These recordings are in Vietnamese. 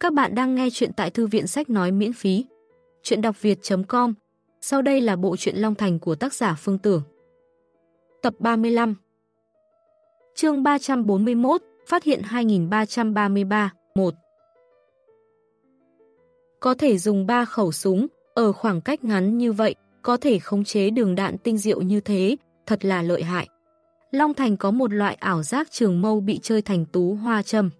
Các bạn đang nghe chuyện tại thư viện sách nói miễn phí. Chuyện đọc việt.com Sau đây là bộ truyện Long Thành của tác giả Phương Tưởng. Tập 35 Chương 341 Phát hiện 2333 1 Có thể dùng 3 khẩu súng ở khoảng cách ngắn như vậy, có thể khống chế đường đạn tinh diệu như thế, thật là lợi hại. Long Thành có một loại ảo giác trường mâu bị chơi thành tú hoa châm.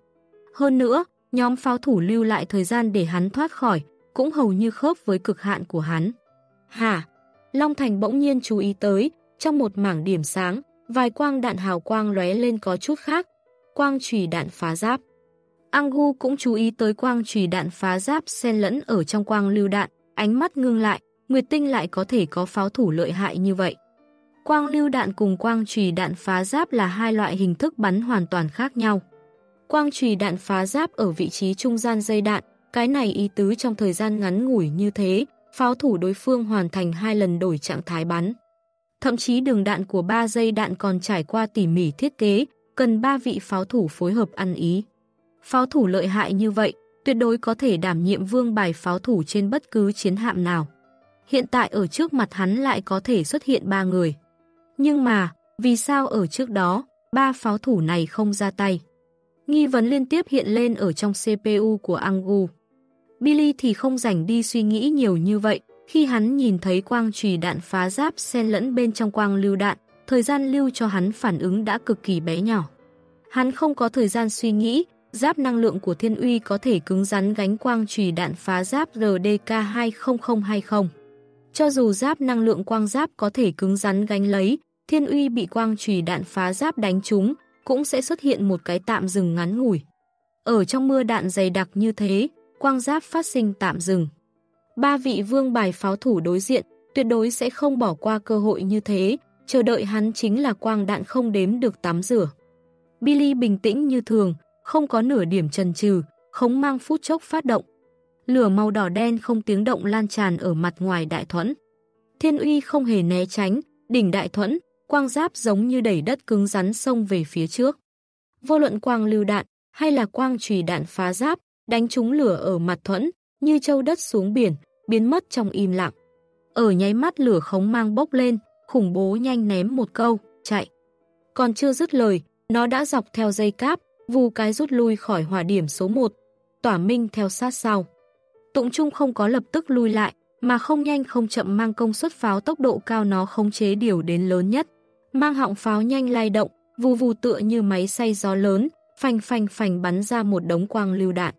Hơn nữa, nhóm pháo thủ lưu lại thời gian để hắn thoát khỏi, cũng hầu như khớp với cực hạn của hắn. Hả? Long Thành bỗng nhiên chú ý tới, trong một mảng điểm sáng, vài quang đạn hào quang lóe lên có chút khác, quang trùy đạn phá giáp. Angu cũng chú ý tới quang trùy đạn phá giáp xen lẫn ở trong quang lưu đạn, ánh mắt ngưng lại, Nguyệt Tinh lại có thể có pháo thủ lợi hại như vậy. Quang lưu đạn cùng quang trùy đạn phá giáp là hai loại hình thức bắn hoàn toàn khác nhau. Quang trùy đạn phá giáp ở vị trí trung gian dây đạn, cái này ý tứ trong thời gian ngắn ngủi như thế, pháo thủ đối phương hoàn thành hai lần đổi trạng thái bắn. Thậm chí đường đạn của ba dây đạn còn trải qua tỉ mỉ thiết kế, cần ba vị pháo thủ phối hợp ăn ý. Pháo thủ lợi hại như vậy, tuyệt đối có thể đảm nhiệm vương bài pháo thủ trên bất cứ chiến hạm nào. Hiện tại ở trước mặt hắn lại có thể xuất hiện ba người. Nhưng mà, vì sao ở trước đó, ba pháo thủ này không ra tay? Nghi vấn liên tiếp hiện lên ở trong CPU của Angu. Billy thì không rảnh đi suy nghĩ nhiều như vậy, khi hắn nhìn thấy quang trùy đạn phá giáp xen lẫn bên trong quang lưu đạn, thời gian lưu cho hắn phản ứng đã cực kỳ bé nhỏ. Hắn không có thời gian suy nghĩ, giáp năng lượng của thiên uy có thể cứng rắn gánh quang trùy đạn phá giáp RDK-20020. Cho dù giáp năng lượng quang giáp có thể cứng rắn gánh lấy, thiên uy bị quang trùy đạn phá giáp đánh trúng, cũng sẽ xuất hiện một cái tạm dừng ngắn ngủi. Ở trong mưa đạn dày đặc như thế, quang giáp phát sinh tạm dừng. Ba vị vương bài pháo thủ đối diện tuyệt đối sẽ không bỏ qua cơ hội như thế, chờ đợi hắn chính là quang đạn không đếm được tắm rửa. Billy bình tĩnh như thường, không có nửa điểm trần trừ, không mang phút chốc phát động. Lửa màu đỏ đen không tiếng động lan tràn ở mặt ngoài đại thuẫn. Thiên uy không hề né tránh, đỉnh đại thuẫn, quang giáp giống như đẩy đất cứng rắn xông về phía trước. Vô luận quang lưu đạn hay là quang trùy đạn phá giáp, đánh trúng lửa ở mặt thuẫn, như châu đất xuống biển, biến mất trong im lặng. Ở nháy mắt lửa khống mang bốc lên, khủng bố nhanh ném một câu, chạy. Còn chưa dứt lời, nó đã dọc theo dây cáp, vù cái rút lui khỏi hỏa điểm số 1, tỏa minh theo sát sau. Tụng Trung không có lập tức lui lại, mà không nhanh không chậm mang công suất pháo tốc độ cao nó khống chế điều đến lớn nhất mang họng pháo nhanh lay động, vù vù tựa như máy xay gió lớn, phanh phanh phanh bắn ra một đống quang lưu đạn.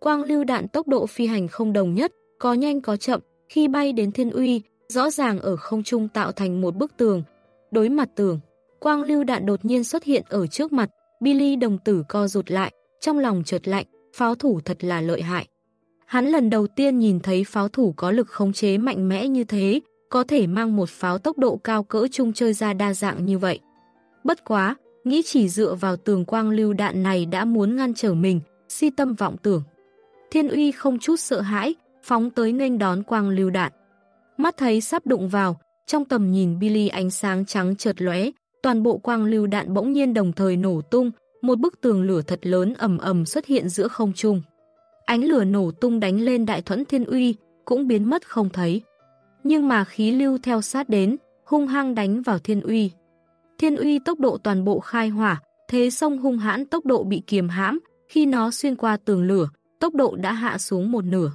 Quang lưu đạn tốc độ phi hành không đồng nhất, có nhanh có chậm, khi bay đến thiên uy, rõ ràng ở không trung tạo thành một bức tường. Đối mặt tường, quang lưu đạn đột nhiên xuất hiện ở trước mặt, Billy đồng tử co rụt lại, trong lòng chợt lạnh, pháo thủ thật là lợi hại. Hắn lần đầu tiên nhìn thấy pháo thủ có lực khống chế mạnh mẽ như thế, có thể mang một pháo tốc độ cao cỡ chung chơi ra đa dạng như vậy. Bất quá, nghĩ chỉ dựa vào tường quang lưu đạn này đã muốn ngăn trở mình, si tâm vọng tưởng. Thiên uy không chút sợ hãi, phóng tới nghênh đón quang lưu đạn. Mắt thấy sắp đụng vào, trong tầm nhìn Billy ánh sáng trắng chợt lóe, toàn bộ quang lưu đạn bỗng nhiên đồng thời nổ tung, một bức tường lửa thật lớn ầm ầm xuất hiện giữa không trung. Ánh lửa nổ tung đánh lên đại thuẫn thiên uy, cũng biến mất không thấy nhưng mà khí lưu theo sát đến, hung hăng đánh vào thiên uy. Thiên uy tốc độ toàn bộ khai hỏa, thế sông hung hãn tốc độ bị kiềm hãm, khi nó xuyên qua tường lửa, tốc độ đã hạ xuống một nửa.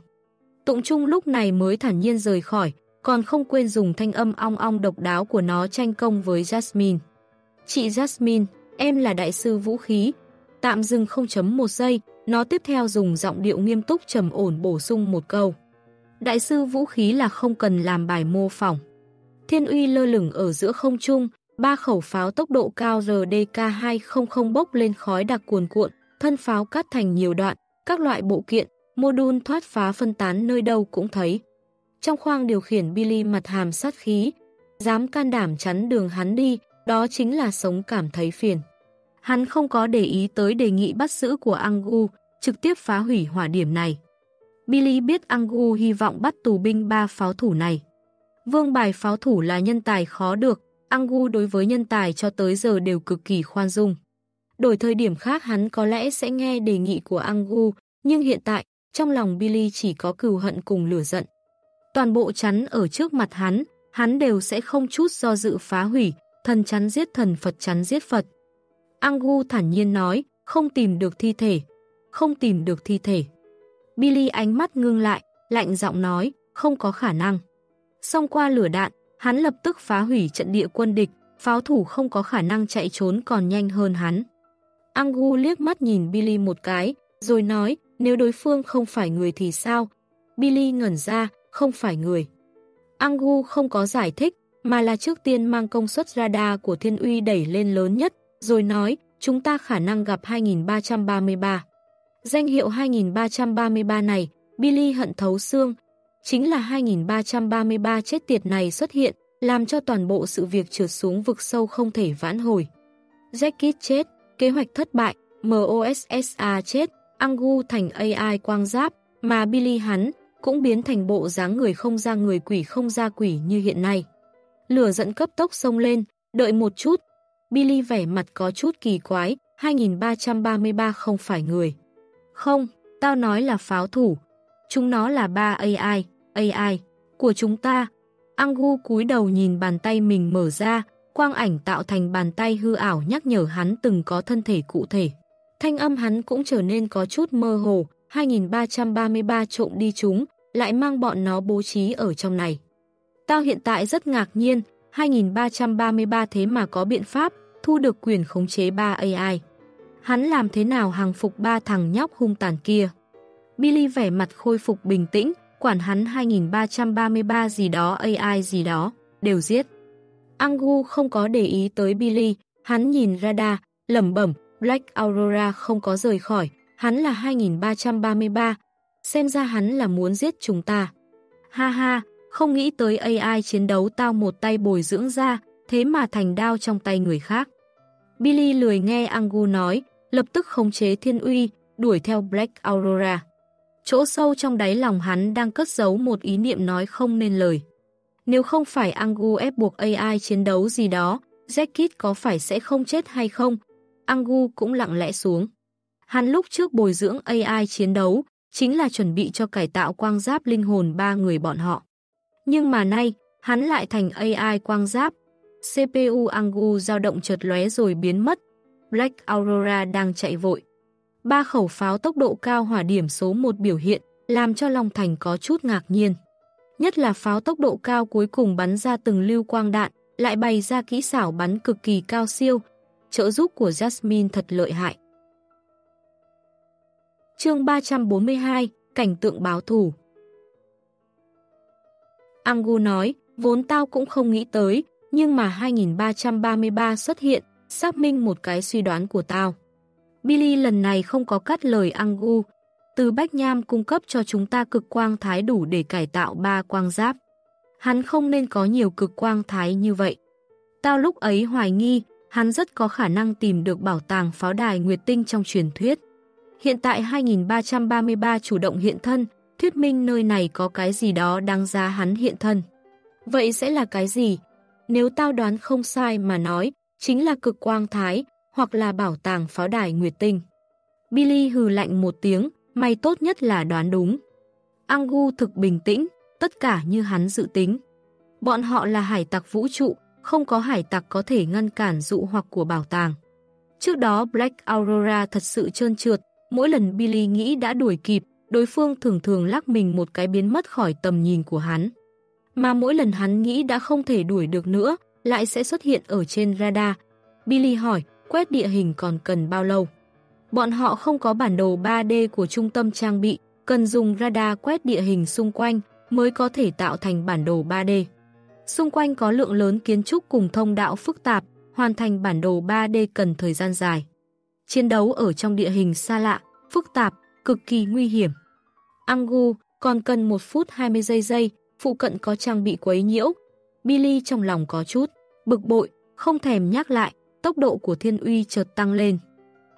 Tụng Trung lúc này mới thản nhiên rời khỏi, còn không quên dùng thanh âm ong ong độc đáo của nó tranh công với Jasmine. Chị Jasmine, em là đại sư vũ khí. Tạm dừng không chấm một giây, nó tiếp theo dùng giọng điệu nghiêm túc trầm ổn bổ sung một câu. Đại sư vũ khí là không cần làm bài mô phỏng. Thiên uy lơ lửng ở giữa không trung, ba khẩu pháo tốc độ cao RDK-200 bốc lên khói đặc cuồn cuộn, thân pháo cắt thành nhiều đoạn, các loại bộ kiện, mô đun thoát phá phân tán nơi đâu cũng thấy. Trong khoang điều khiển Billy mặt hàm sát khí, dám can đảm chắn đường hắn đi, đó chính là sống cảm thấy phiền. Hắn không có để ý tới đề nghị bắt giữ của Angu, trực tiếp phá hủy hỏa điểm này. Billy biết Angu hy vọng bắt tù binh ba pháo thủ này. Vương bài pháo thủ là nhân tài khó được, Angu đối với nhân tài cho tới giờ đều cực kỳ khoan dung. Đổi thời điểm khác hắn có lẽ sẽ nghe đề nghị của Angu, nhưng hiện tại, trong lòng Billy chỉ có cừu hận cùng lửa giận. Toàn bộ chắn ở trước mặt hắn, hắn đều sẽ không chút do dự phá hủy, thần chắn giết thần Phật chắn giết Phật. Angu thản nhiên nói, không tìm được thi thể, không tìm được thi thể. Billy ánh mắt ngưng lại, lạnh giọng nói, không có khả năng. Xong qua lửa đạn, hắn lập tức phá hủy trận địa quân địch, pháo thủ không có khả năng chạy trốn còn nhanh hơn hắn. Angu liếc mắt nhìn Billy một cái, rồi nói, nếu đối phương không phải người thì sao? Billy ngẩn ra, không phải người. Angu không có giải thích, mà là trước tiên mang công suất radar của Thiên Uy đẩy lên lớn nhất, rồi nói, chúng ta khả năng gặp 2333. Danh hiệu 2333 này, Billy hận thấu xương, chính là 2333 chết tiệt này xuất hiện, làm cho toàn bộ sự việc trượt xuống vực sâu không thể vãn hồi. Jackit chết, kế hoạch thất bại, MOSSA chết, Angu thành AI quang giáp, mà Billy hắn cũng biến thành bộ dáng người không ra người quỷ không ra quỷ như hiện nay. Lửa dẫn cấp tốc sông lên, đợi một chút. Billy vẻ mặt có chút kỳ quái, 2333 không phải người. Không, tao nói là pháo thủ. Chúng nó là ba AI, AI của chúng ta. Angu cúi đầu nhìn bàn tay mình mở ra, quang ảnh tạo thành bàn tay hư ảo nhắc nhở hắn từng có thân thể cụ thể. Thanh âm hắn cũng trở nên có chút mơ hồ, 2333 trộm đi chúng, lại mang bọn nó bố trí ở trong này. Tao hiện tại rất ngạc nhiên, 2333 thế mà có biện pháp thu được quyền khống chế 3 AI. Hắn làm thế nào hàng phục ba thằng nhóc hung tàn kia? Billy vẻ mặt khôi phục bình tĩnh, quản hắn 2333 gì đó AI gì đó, đều giết. Angu không có để ý tới Billy, hắn nhìn radar, lẩm bẩm, Black Aurora không có rời khỏi, hắn là 2333, xem ra hắn là muốn giết chúng ta. Ha ha, không nghĩ tới AI chiến đấu tao một tay bồi dưỡng ra, thế mà thành đao trong tay người khác. Billy lười nghe Angu nói, lập tức khống chế thiên uy, đuổi theo Black Aurora. Chỗ sâu trong đáy lòng hắn đang cất giấu một ý niệm nói không nên lời. Nếu không phải Angu ép buộc AI chiến đấu gì đó, Zekit có phải sẽ không chết hay không? Angu cũng lặng lẽ xuống. Hắn lúc trước bồi dưỡng AI chiến đấu, chính là chuẩn bị cho cải tạo quang giáp linh hồn ba người bọn họ. Nhưng mà nay, hắn lại thành AI quang giáp. CPU Angu dao động chợt lóe rồi biến mất. Black Aurora đang chạy vội. Ba khẩu pháo tốc độ cao hỏa điểm số 1 biểu hiện, làm cho Long Thành có chút ngạc nhiên. Nhất là pháo tốc độ cao cuối cùng bắn ra từng lưu quang đạn, lại bày ra kỹ xảo bắn cực kỳ cao siêu. Trợ giúp của Jasmine thật lợi hại. chương 342, Cảnh tượng báo thủ Angu nói, vốn tao cũng không nghĩ tới, nhưng mà 2333 xuất hiện, xác minh một cái suy đoán của tao. Billy lần này không có cắt lời Angu, từ Bách Nham cung cấp cho chúng ta cực quang thái đủ để cải tạo ba quang giáp. Hắn không nên có nhiều cực quang thái như vậy. Tao lúc ấy hoài nghi, hắn rất có khả năng tìm được bảo tàng pháo đài Nguyệt Tinh trong truyền thuyết. Hiện tại 2333 chủ động hiện thân, thuyết minh nơi này có cái gì đó đáng giá hắn hiện thân. Vậy sẽ là cái gì? Nếu tao đoán không sai mà nói, chính là cực quang thái, hoặc là bảo tàng pháo đài Nguyệt Tinh. Billy hừ lạnh một tiếng, may tốt nhất là đoán đúng. Angu thực bình tĩnh, tất cả như hắn dự tính. Bọn họ là hải tặc vũ trụ, không có hải tặc có thể ngăn cản dụ hoặc của bảo tàng. Trước đó Black Aurora thật sự trơn trượt, mỗi lần Billy nghĩ đã đuổi kịp, đối phương thường thường lắc mình một cái biến mất khỏi tầm nhìn của hắn. Mà mỗi lần hắn nghĩ đã không thể đuổi được nữa, lại sẽ xuất hiện ở trên radar. Billy hỏi, quét địa hình còn cần bao lâu? Bọn họ không có bản đồ 3D của trung tâm trang bị, cần dùng radar quét địa hình xung quanh mới có thể tạo thành bản đồ 3D. Xung quanh có lượng lớn kiến trúc cùng thông đạo phức tạp, hoàn thành bản đồ 3D cần thời gian dài. Chiến đấu ở trong địa hình xa lạ, phức tạp, cực kỳ nguy hiểm. Angu còn cần 1 phút 20 giây giây, phụ cận có trang bị quấy nhiễu. Billy trong lòng có chút, bực bội, không thèm nhắc lại, tốc độ của thiên uy chợt tăng lên.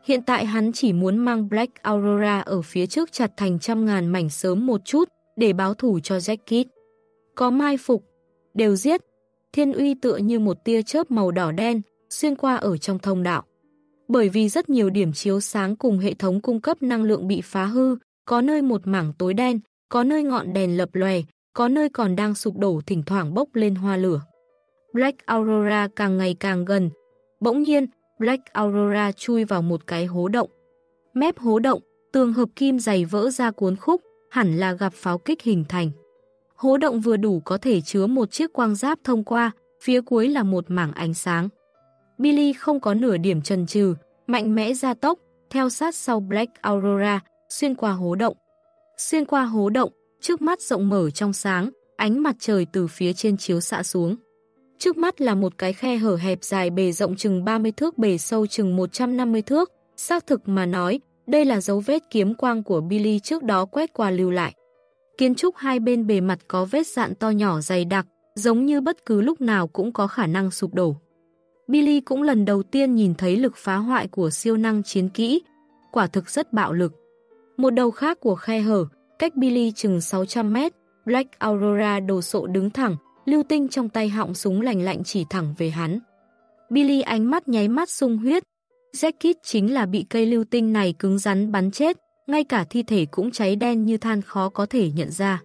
Hiện tại hắn chỉ muốn mang Black Aurora ở phía trước chặt thành trăm ngàn mảnh sớm một chút để báo thủ cho Jacket. Có mai phục, đều giết. Thiên uy tựa như một tia chớp màu đỏ đen xuyên qua ở trong thông đạo. Bởi vì rất nhiều điểm chiếu sáng cùng hệ thống cung cấp năng lượng bị phá hư, có nơi một mảng tối đen, có nơi ngọn đèn lập lòe, có nơi còn đang sụp đổ thỉnh thoảng bốc lên hoa lửa. Black Aurora càng ngày càng gần. Bỗng nhiên, Black Aurora chui vào một cái hố động. Mép hố động, tường hợp kim dày vỡ ra cuốn khúc, hẳn là gặp pháo kích hình thành. Hố động vừa đủ có thể chứa một chiếc quang giáp thông qua, phía cuối là một mảng ánh sáng. Billy không có nửa điểm trần trừ, mạnh mẽ ra tốc, theo sát sau Black Aurora, xuyên qua hố động. Xuyên qua hố động, trước mắt rộng mở trong sáng, ánh mặt trời từ phía trên chiếu xạ xuống. Trước mắt là một cái khe hở hẹp dài bề rộng chừng 30 thước bề sâu chừng 150 thước. Xác thực mà nói, đây là dấu vết kiếm quang của Billy trước đó quét qua lưu lại. Kiến trúc hai bên bề mặt có vết dạn to nhỏ dày đặc, giống như bất cứ lúc nào cũng có khả năng sụp đổ. Billy cũng lần đầu tiên nhìn thấy lực phá hoại của siêu năng chiến kỹ, quả thực rất bạo lực. Một đầu khác của khe hở, cách Billy chừng 600 mét, Black Aurora đồ sộ đứng thẳng, lưu tinh trong tay họng súng lành lạnh chỉ thẳng về hắn. Billy ánh mắt nháy mắt sung huyết. Jacket chính là bị cây lưu tinh này cứng rắn bắn chết, ngay cả thi thể cũng cháy đen như than khó có thể nhận ra.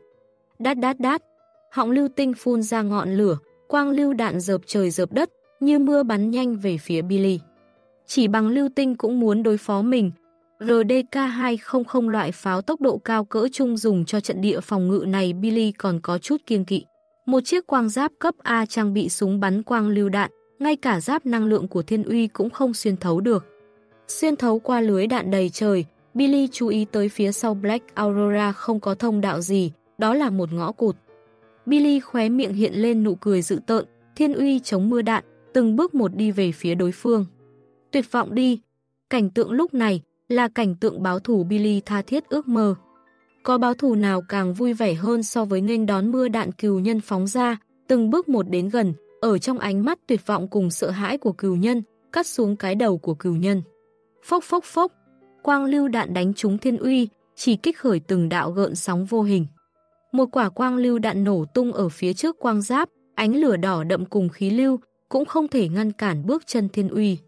Đát đát đát, họng lưu tinh phun ra ngọn lửa, quang lưu đạn dợp trời dợp đất, như mưa bắn nhanh về phía Billy. Chỉ bằng lưu tinh cũng muốn đối phó mình, RDK-200 loại pháo tốc độ cao cỡ trung dùng cho trận địa phòng ngự này Billy còn có chút kiêng kỵ. Một chiếc quang giáp cấp A trang bị súng bắn quang lưu đạn, ngay cả giáp năng lượng của thiên uy cũng không xuyên thấu được. Xuyên thấu qua lưới đạn đầy trời, Billy chú ý tới phía sau Black Aurora không có thông đạo gì, đó là một ngõ cụt. Billy khóe miệng hiện lên nụ cười dự tợn, thiên uy chống mưa đạn, từng bước một đi về phía đối phương. Tuyệt vọng đi! Cảnh tượng lúc này là cảnh tượng báo thủ Billy tha thiết ước mơ. Có báo thủ nào càng vui vẻ hơn so với nên đón mưa đạn cừu nhân phóng ra, từng bước một đến gần, ở trong ánh mắt tuyệt vọng cùng sợ hãi của cừu nhân, cắt xuống cái đầu của cừu nhân. Phốc phốc phốc, quang lưu đạn đánh trúng thiên uy, chỉ kích khởi từng đạo gợn sóng vô hình. Một quả quang lưu đạn nổ tung ở phía trước quang giáp, ánh lửa đỏ đậm cùng khí lưu, cũng không thể ngăn cản bước chân thiên uy.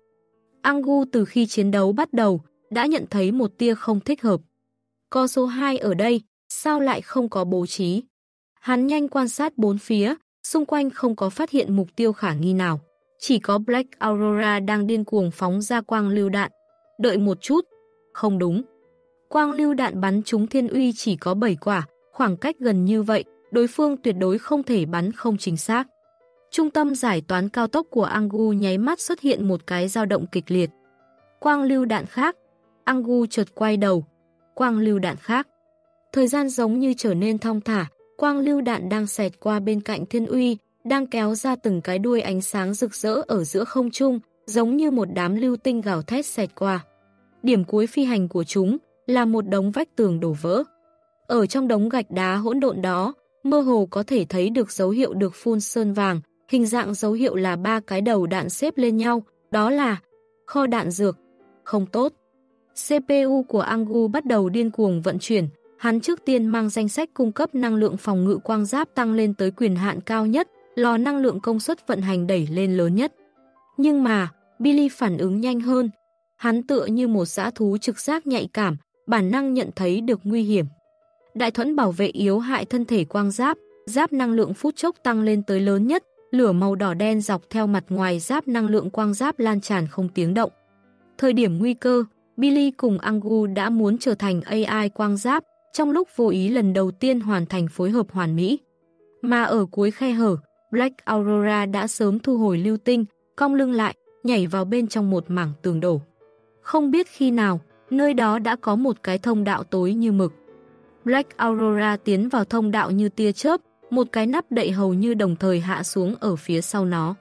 Angu từ khi chiến đấu bắt đầu, đã nhận thấy một tia không thích hợp. Có số 2 ở đây, sao lại không có bố trí? Hắn nhanh quan sát bốn phía, xung quanh không có phát hiện mục tiêu khả nghi nào. Chỉ có Black Aurora đang điên cuồng phóng ra quang lưu đạn. Đợi một chút. Không đúng. Quang lưu đạn bắn trúng thiên uy chỉ có 7 quả, khoảng cách gần như vậy, đối phương tuyệt đối không thể bắn không chính xác. Trung tâm giải toán cao tốc của Angu nháy mắt xuất hiện một cái dao động kịch liệt. Quang lưu đạn khác, Angu chợt quay đầu, quang lưu đạn khác. Thời gian giống như trở nên thong thả, quang lưu đạn đang xẹt qua bên cạnh thiên uy, đang kéo ra từng cái đuôi ánh sáng rực rỡ ở giữa không trung, giống như một đám lưu tinh gào thét xẹt qua. Điểm cuối phi hành của chúng là một đống vách tường đổ vỡ. Ở trong đống gạch đá hỗn độn đó, mơ hồ có thể thấy được dấu hiệu được phun sơn vàng, hình dạng dấu hiệu là ba cái đầu đạn xếp lên nhau, đó là kho đạn dược, không tốt. CPU của Angu bắt đầu điên cuồng vận chuyển, hắn trước tiên mang danh sách cung cấp năng lượng phòng ngự quang giáp tăng lên tới quyền hạn cao nhất, lò năng lượng công suất vận hành đẩy lên lớn nhất. Nhưng mà, Billy phản ứng nhanh hơn. Hắn tựa như một dã thú trực giác nhạy cảm, bản năng nhận thấy được nguy hiểm. Đại thuẫn bảo vệ yếu hại thân thể quang giáp, giáp năng lượng phút chốc tăng lên tới lớn nhất, lửa màu đỏ đen dọc theo mặt ngoài giáp năng lượng quang giáp lan tràn không tiếng động. Thời điểm nguy cơ, Billy cùng Angu đã muốn trở thành AI quang giáp, trong lúc vô ý lần đầu tiên hoàn thành phối hợp hoàn mỹ. Mà ở cuối khe hở, Black Aurora đã sớm thu hồi lưu tinh, cong lưng lại, nhảy vào bên trong một mảng tường đổ. Không biết khi nào, nơi đó đã có một cái thông đạo tối như mực. Black Aurora tiến vào thông đạo như tia chớp, một cái nắp đậy hầu như đồng thời hạ xuống ở phía sau nó.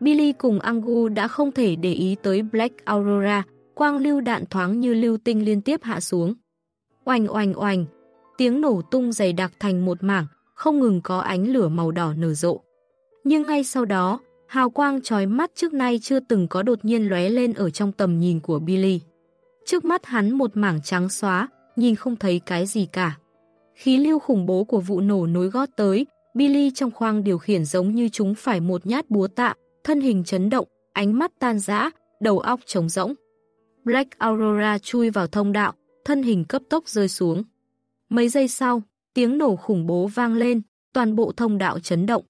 Billy cùng Angu đã không thể để ý tới Black Aurora, quang lưu đạn thoáng như lưu tinh liên tiếp hạ xuống. Oanh oanh oanh, tiếng nổ tung dày đặc thành một mảng, không ngừng có ánh lửa màu đỏ nở rộ. Nhưng ngay sau đó, hào quang trói mắt trước nay chưa từng có đột nhiên lóe lên ở trong tầm nhìn của Billy. Trước mắt hắn một mảng trắng xóa, nhìn không thấy cái gì cả. Khí lưu khủng bố của vụ nổ nối gót tới, Billy trong khoang điều khiển giống như chúng phải một nhát búa tạ, thân hình chấn động, ánh mắt tan rã, đầu óc trống rỗng. Black Aurora chui vào thông đạo, thân hình cấp tốc rơi xuống. Mấy giây sau, tiếng nổ khủng bố vang lên, toàn bộ thông đạo chấn động.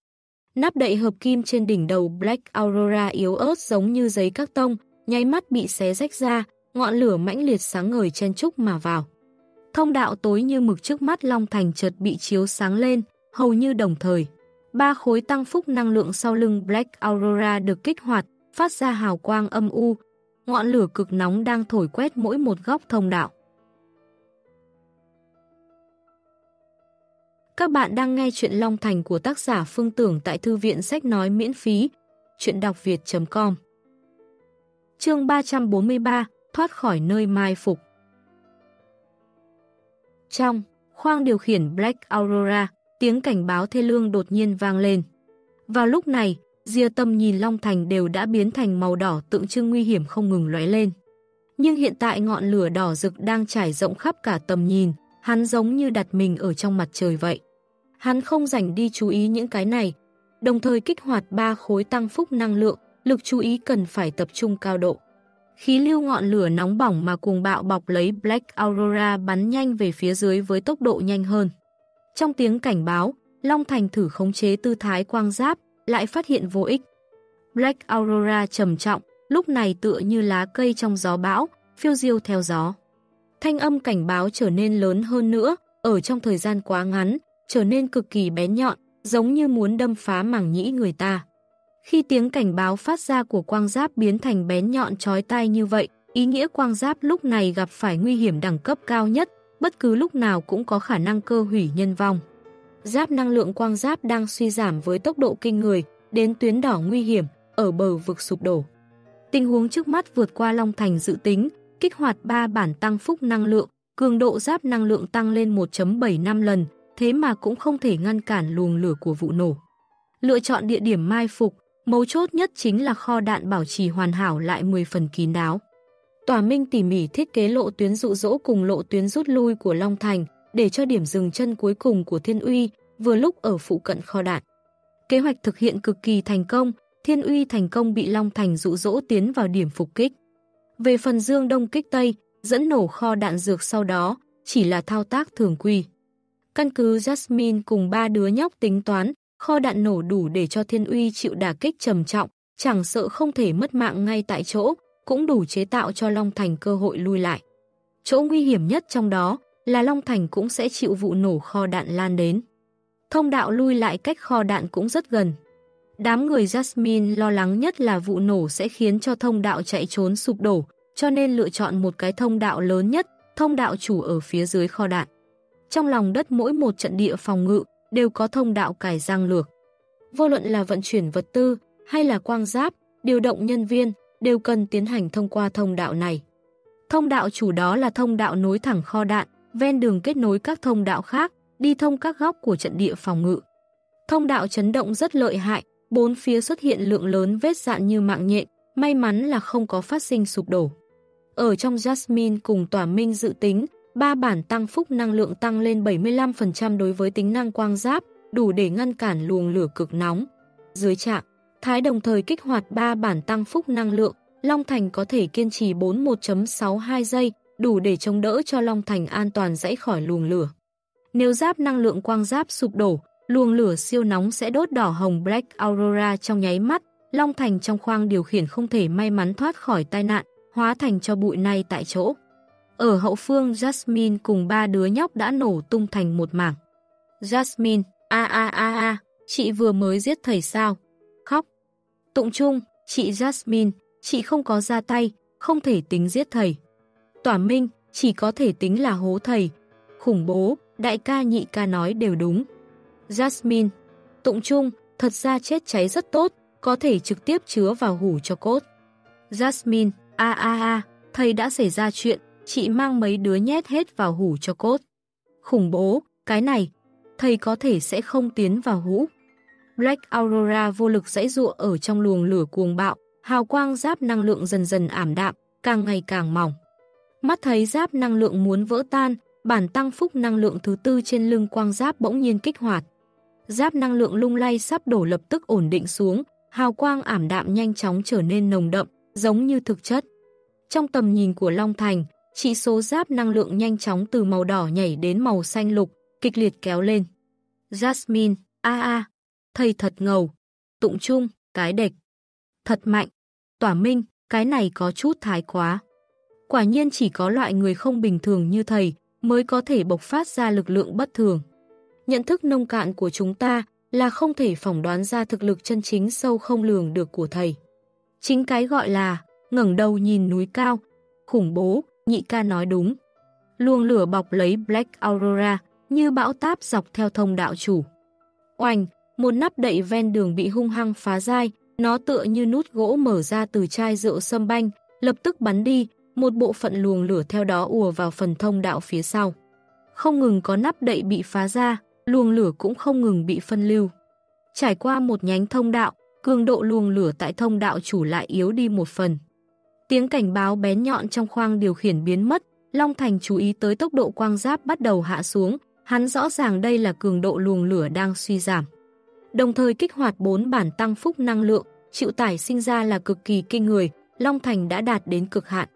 Nắp đậy hợp kim trên đỉnh đầu Black Aurora yếu ớt giống như giấy các tông, nháy mắt bị xé rách ra, ngọn lửa mãnh liệt sáng ngời chen trúc mà vào. Thông đạo tối như mực trước mắt Long Thành chợt bị chiếu sáng lên, hầu như đồng thời. Ba khối tăng phúc năng lượng sau lưng Black Aurora được kích hoạt, phát ra hào quang âm u. Ngọn lửa cực nóng đang thổi quét mỗi một góc thông đạo. Các bạn đang nghe chuyện Long Thành của tác giả Phương Tưởng tại Thư viện Sách Nói miễn phí, chuyện đọc việt.com Chương 343 Thoát khỏi nơi mai phục Trong, khoang điều khiển Black Aurora, tiếng cảnh báo thê lương đột nhiên vang lên. Vào lúc này, Dia tâm nhìn Long Thành đều đã biến thành màu đỏ tượng trưng nguy hiểm không ngừng lóe lên. Nhưng hiện tại ngọn lửa đỏ rực đang trải rộng khắp cả tầm nhìn, hắn giống như đặt mình ở trong mặt trời vậy. Hắn không dành đi chú ý những cái này, đồng thời kích hoạt ba khối tăng phúc năng lượng, lực chú ý cần phải tập trung cao độ. Khí lưu ngọn lửa nóng bỏng mà cuồng bạo bọc lấy Black Aurora bắn nhanh về phía dưới với tốc độ nhanh hơn. Trong tiếng cảnh báo, Long Thành thử khống chế tư thái quang giáp, lại phát hiện vô ích. Black Aurora trầm trọng, lúc này tựa như lá cây trong gió bão, phiêu diêu theo gió. Thanh âm cảnh báo trở nên lớn hơn nữa, ở trong thời gian quá ngắn, trở nên cực kỳ bé nhọn, giống như muốn đâm phá màng nhĩ người ta. Khi tiếng cảnh báo phát ra của quang giáp biến thành bé nhọn chói tai như vậy, ý nghĩa quang giáp lúc này gặp phải nguy hiểm đẳng cấp cao nhất, bất cứ lúc nào cũng có khả năng cơ hủy nhân vong. Giáp năng lượng quang giáp đang suy giảm với tốc độ kinh người, đến tuyến đỏ nguy hiểm, ở bờ vực sụp đổ. Tình huống trước mắt vượt qua Long Thành dự tính, kích hoạt 3 bản tăng phúc năng lượng, cường độ giáp năng lượng tăng lên 1.75 lần, thế mà cũng không thể ngăn cản luồng lửa của vụ nổ. Lựa chọn địa điểm mai phục, mấu chốt nhất chính là kho đạn bảo trì hoàn hảo lại 10 phần kín đáo. Tòa Minh tỉ mỉ thiết kế lộ tuyến dụ dỗ cùng lộ tuyến rút lui của Long Thành để cho điểm dừng chân cuối cùng của Thiên Uy vừa lúc ở phụ cận kho đạn. Kế hoạch thực hiện cực kỳ thành công, Thiên Uy thành công bị Long Thành dụ dỗ tiến vào điểm phục kích. Về phần Dương Đông kích Tây, dẫn nổ kho đạn dược sau đó chỉ là thao tác thường quy. Căn cứ Jasmine cùng ba đứa nhóc tính toán, kho đạn nổ đủ để cho Thiên Uy chịu đả kích trầm trọng, chẳng sợ không thể mất mạng ngay tại chỗ, cũng đủ chế tạo cho Long Thành cơ hội lui lại. Chỗ nguy hiểm nhất trong đó là Long Thành cũng sẽ chịu vụ nổ kho đạn lan đến. Thông đạo lui lại cách kho đạn cũng rất gần. Đám người Jasmine lo lắng nhất là vụ nổ sẽ khiến cho thông đạo chạy trốn sụp đổ, cho nên lựa chọn một cái thông đạo lớn nhất, thông đạo chủ ở phía dưới kho đạn. Trong lòng đất mỗi một trận địa phòng ngự đều có thông đạo cải giang lược. Vô luận là vận chuyển vật tư hay là quang giáp, điều động nhân viên đều cần tiến hành thông qua thông đạo này. Thông đạo chủ đó là thông đạo nối thẳng kho đạn, ven đường kết nối các thông đạo khác, đi thông các góc của trận địa phòng ngự. Thông đạo chấn động rất lợi hại, bốn phía xuất hiện lượng lớn vết dạn như mạng nhện, may mắn là không có phát sinh sụp đổ. Ở trong Jasmine cùng tòa minh dự tính, ba bản tăng phúc năng lượng tăng lên 75% đối với tính năng quang giáp, đủ để ngăn cản luồng lửa cực nóng. Dưới trạng, Thái đồng thời kích hoạt 3 bản tăng phúc năng lượng, Long Thành có thể kiên trì 41.62 giây, đủ để chống đỡ cho Long Thành an toàn dãy khỏi luồng lửa. Nếu giáp năng lượng quang giáp sụp đổ, luồng lửa siêu nóng sẽ đốt đỏ hồng Black Aurora trong nháy mắt, Long Thành trong khoang điều khiển không thể may mắn thoát khỏi tai nạn, hóa thành cho bụi nay tại chỗ. Ở hậu phương Jasmine cùng ba đứa nhóc đã nổ tung thành một mảng. Jasmine, a a a a, chị vừa mới giết thầy sao? Khóc. Tụng chung, chị Jasmine, chị không có ra tay, không thể tính giết thầy. Tỏa Minh, chỉ có thể tính là hố thầy. Khủng bố, đại ca nhị ca nói đều đúng. Jasmine, tụng chung, thật ra chết cháy rất tốt, có thể trực tiếp chứa vào hủ cho cốt. Jasmine, a a a, thầy đã xảy ra chuyện, chị mang mấy đứa nhét hết vào hủ cho cốt. Khủng bố, cái này, thầy có thể sẽ không tiến vào hũ. Black Aurora vô lực dãy dụa ở trong luồng lửa cuồng bạo, hào quang giáp năng lượng dần dần ảm đạm, càng ngày càng mỏng. Mắt thấy giáp năng lượng muốn vỡ tan, bản tăng phúc năng lượng thứ tư trên lưng quang giáp bỗng nhiên kích hoạt. Giáp năng lượng lung lay sắp đổ lập tức ổn định xuống, hào quang ảm đạm nhanh chóng trở nên nồng đậm, giống như thực chất. Trong tầm nhìn của Long Thành, Chỉ số giáp năng lượng nhanh chóng từ màu đỏ nhảy đến màu xanh lục, kịch liệt kéo lên. Jasmine, a a, thầy thật ngầu. Tụng Trung, cái địch. Thật mạnh. Tỏa Minh, cái này có chút thái quá. Quả nhiên chỉ có loại người không bình thường như thầy mới có thể bộc phát ra lực lượng bất thường. Nhận thức nông cạn của chúng ta là không thể phỏng đoán ra thực lực chân chính sâu không lường được của thầy. Chính cái gọi là ngẩng đầu nhìn núi cao, khủng bố, nhị ca nói đúng. Luồng lửa bọc lấy Black Aurora như bão táp dọc theo thông đạo chủ. Oanh, một nắp đậy ven đường bị hung hăng phá dai, nó tựa như nút gỗ mở ra từ chai rượu sâm banh, lập tức bắn đi, một bộ phận luồng lửa theo đó ùa vào phần thông đạo phía sau. Không ngừng có nắp đậy bị phá ra, luồng lửa cũng không ngừng bị phân lưu. Trải qua một nhánh thông đạo, cường độ luồng lửa tại thông đạo chủ lại yếu đi một phần. Tiếng cảnh báo bén nhọn trong khoang điều khiển biến mất, Long Thành chú ý tới tốc độ quang giáp bắt đầu hạ xuống, hắn rõ ràng đây là cường độ luồng lửa đang suy giảm. Đồng thời kích hoạt 4 bản tăng phúc năng lượng, chịu tải sinh ra là cực kỳ kinh người, Long Thành đã đạt đến cực hạn.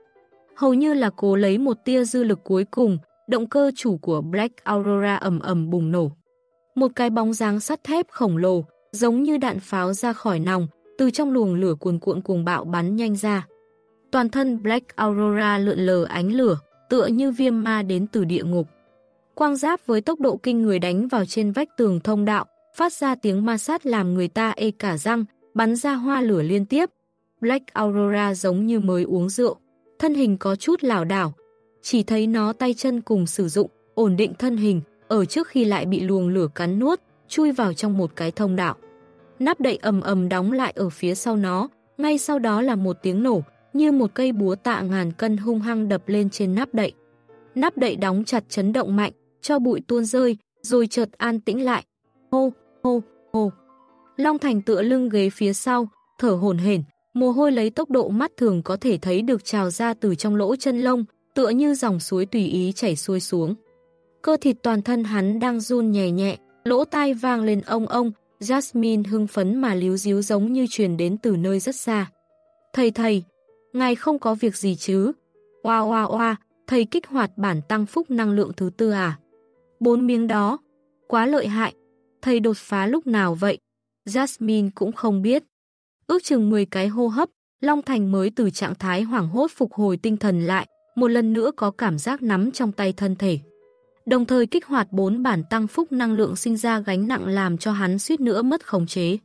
Hầu như là cố lấy một tia dư lực cuối cùng, động cơ chủ của Black Aurora ầm ầm bùng nổ. Một cái bóng dáng sắt thép khổng lồ, giống như đạn pháo ra khỏi nòng, từ trong luồng lửa cuồn cuộn cuồng bạo bắn nhanh ra. Toàn thân Black Aurora lượn lờ ánh lửa, tựa như viêm ma đến từ địa ngục. Quang giáp với tốc độ kinh người đánh vào trên vách tường thông đạo, phát ra tiếng ma sát làm người ta ê cả răng, bắn ra hoa lửa liên tiếp. Black Aurora giống như mới uống rượu, thân hình có chút lảo đảo, chỉ thấy nó tay chân cùng sử dụng, ổn định thân hình, ở trước khi lại bị luồng lửa cắn nuốt, chui vào trong một cái thông đạo. Nắp đậy ầm ầm đóng lại ở phía sau nó, ngay sau đó là một tiếng nổ, như một cây búa tạ ngàn cân hung hăng đập lên trên nắp đậy. Nắp đậy đóng chặt chấn động mạnh, cho bụi tuôn rơi, rồi chợt an tĩnh lại. Hô, hô, hô. Long Thành tựa lưng ghế phía sau, thở hổn hển, mồ hôi lấy tốc độ mắt thường có thể thấy được trào ra từ trong lỗ chân lông, tựa như dòng suối tùy ý chảy xuôi xuống. Cơ thịt toàn thân hắn đang run nhẹ nhẹ, lỗ tai vang lên ông ông, Jasmine hưng phấn mà líu díu giống như truyền đến từ nơi rất xa. Thầy thầy, ngài không có việc gì chứ? Oa oa oa, thầy kích hoạt bản tăng phúc năng lượng thứ tư à? Bốn miếng đó, quá lợi hại, thầy đột phá lúc nào vậy? Jasmine cũng không biết. Ước chừng 10 cái hô hấp, Long Thành mới từ trạng thái hoảng hốt phục hồi tinh thần lại, một lần nữa có cảm giác nắm trong tay thân thể. Đồng thời kích hoạt bốn bản tăng phúc năng lượng sinh ra gánh nặng làm cho hắn suýt nữa mất khống chế.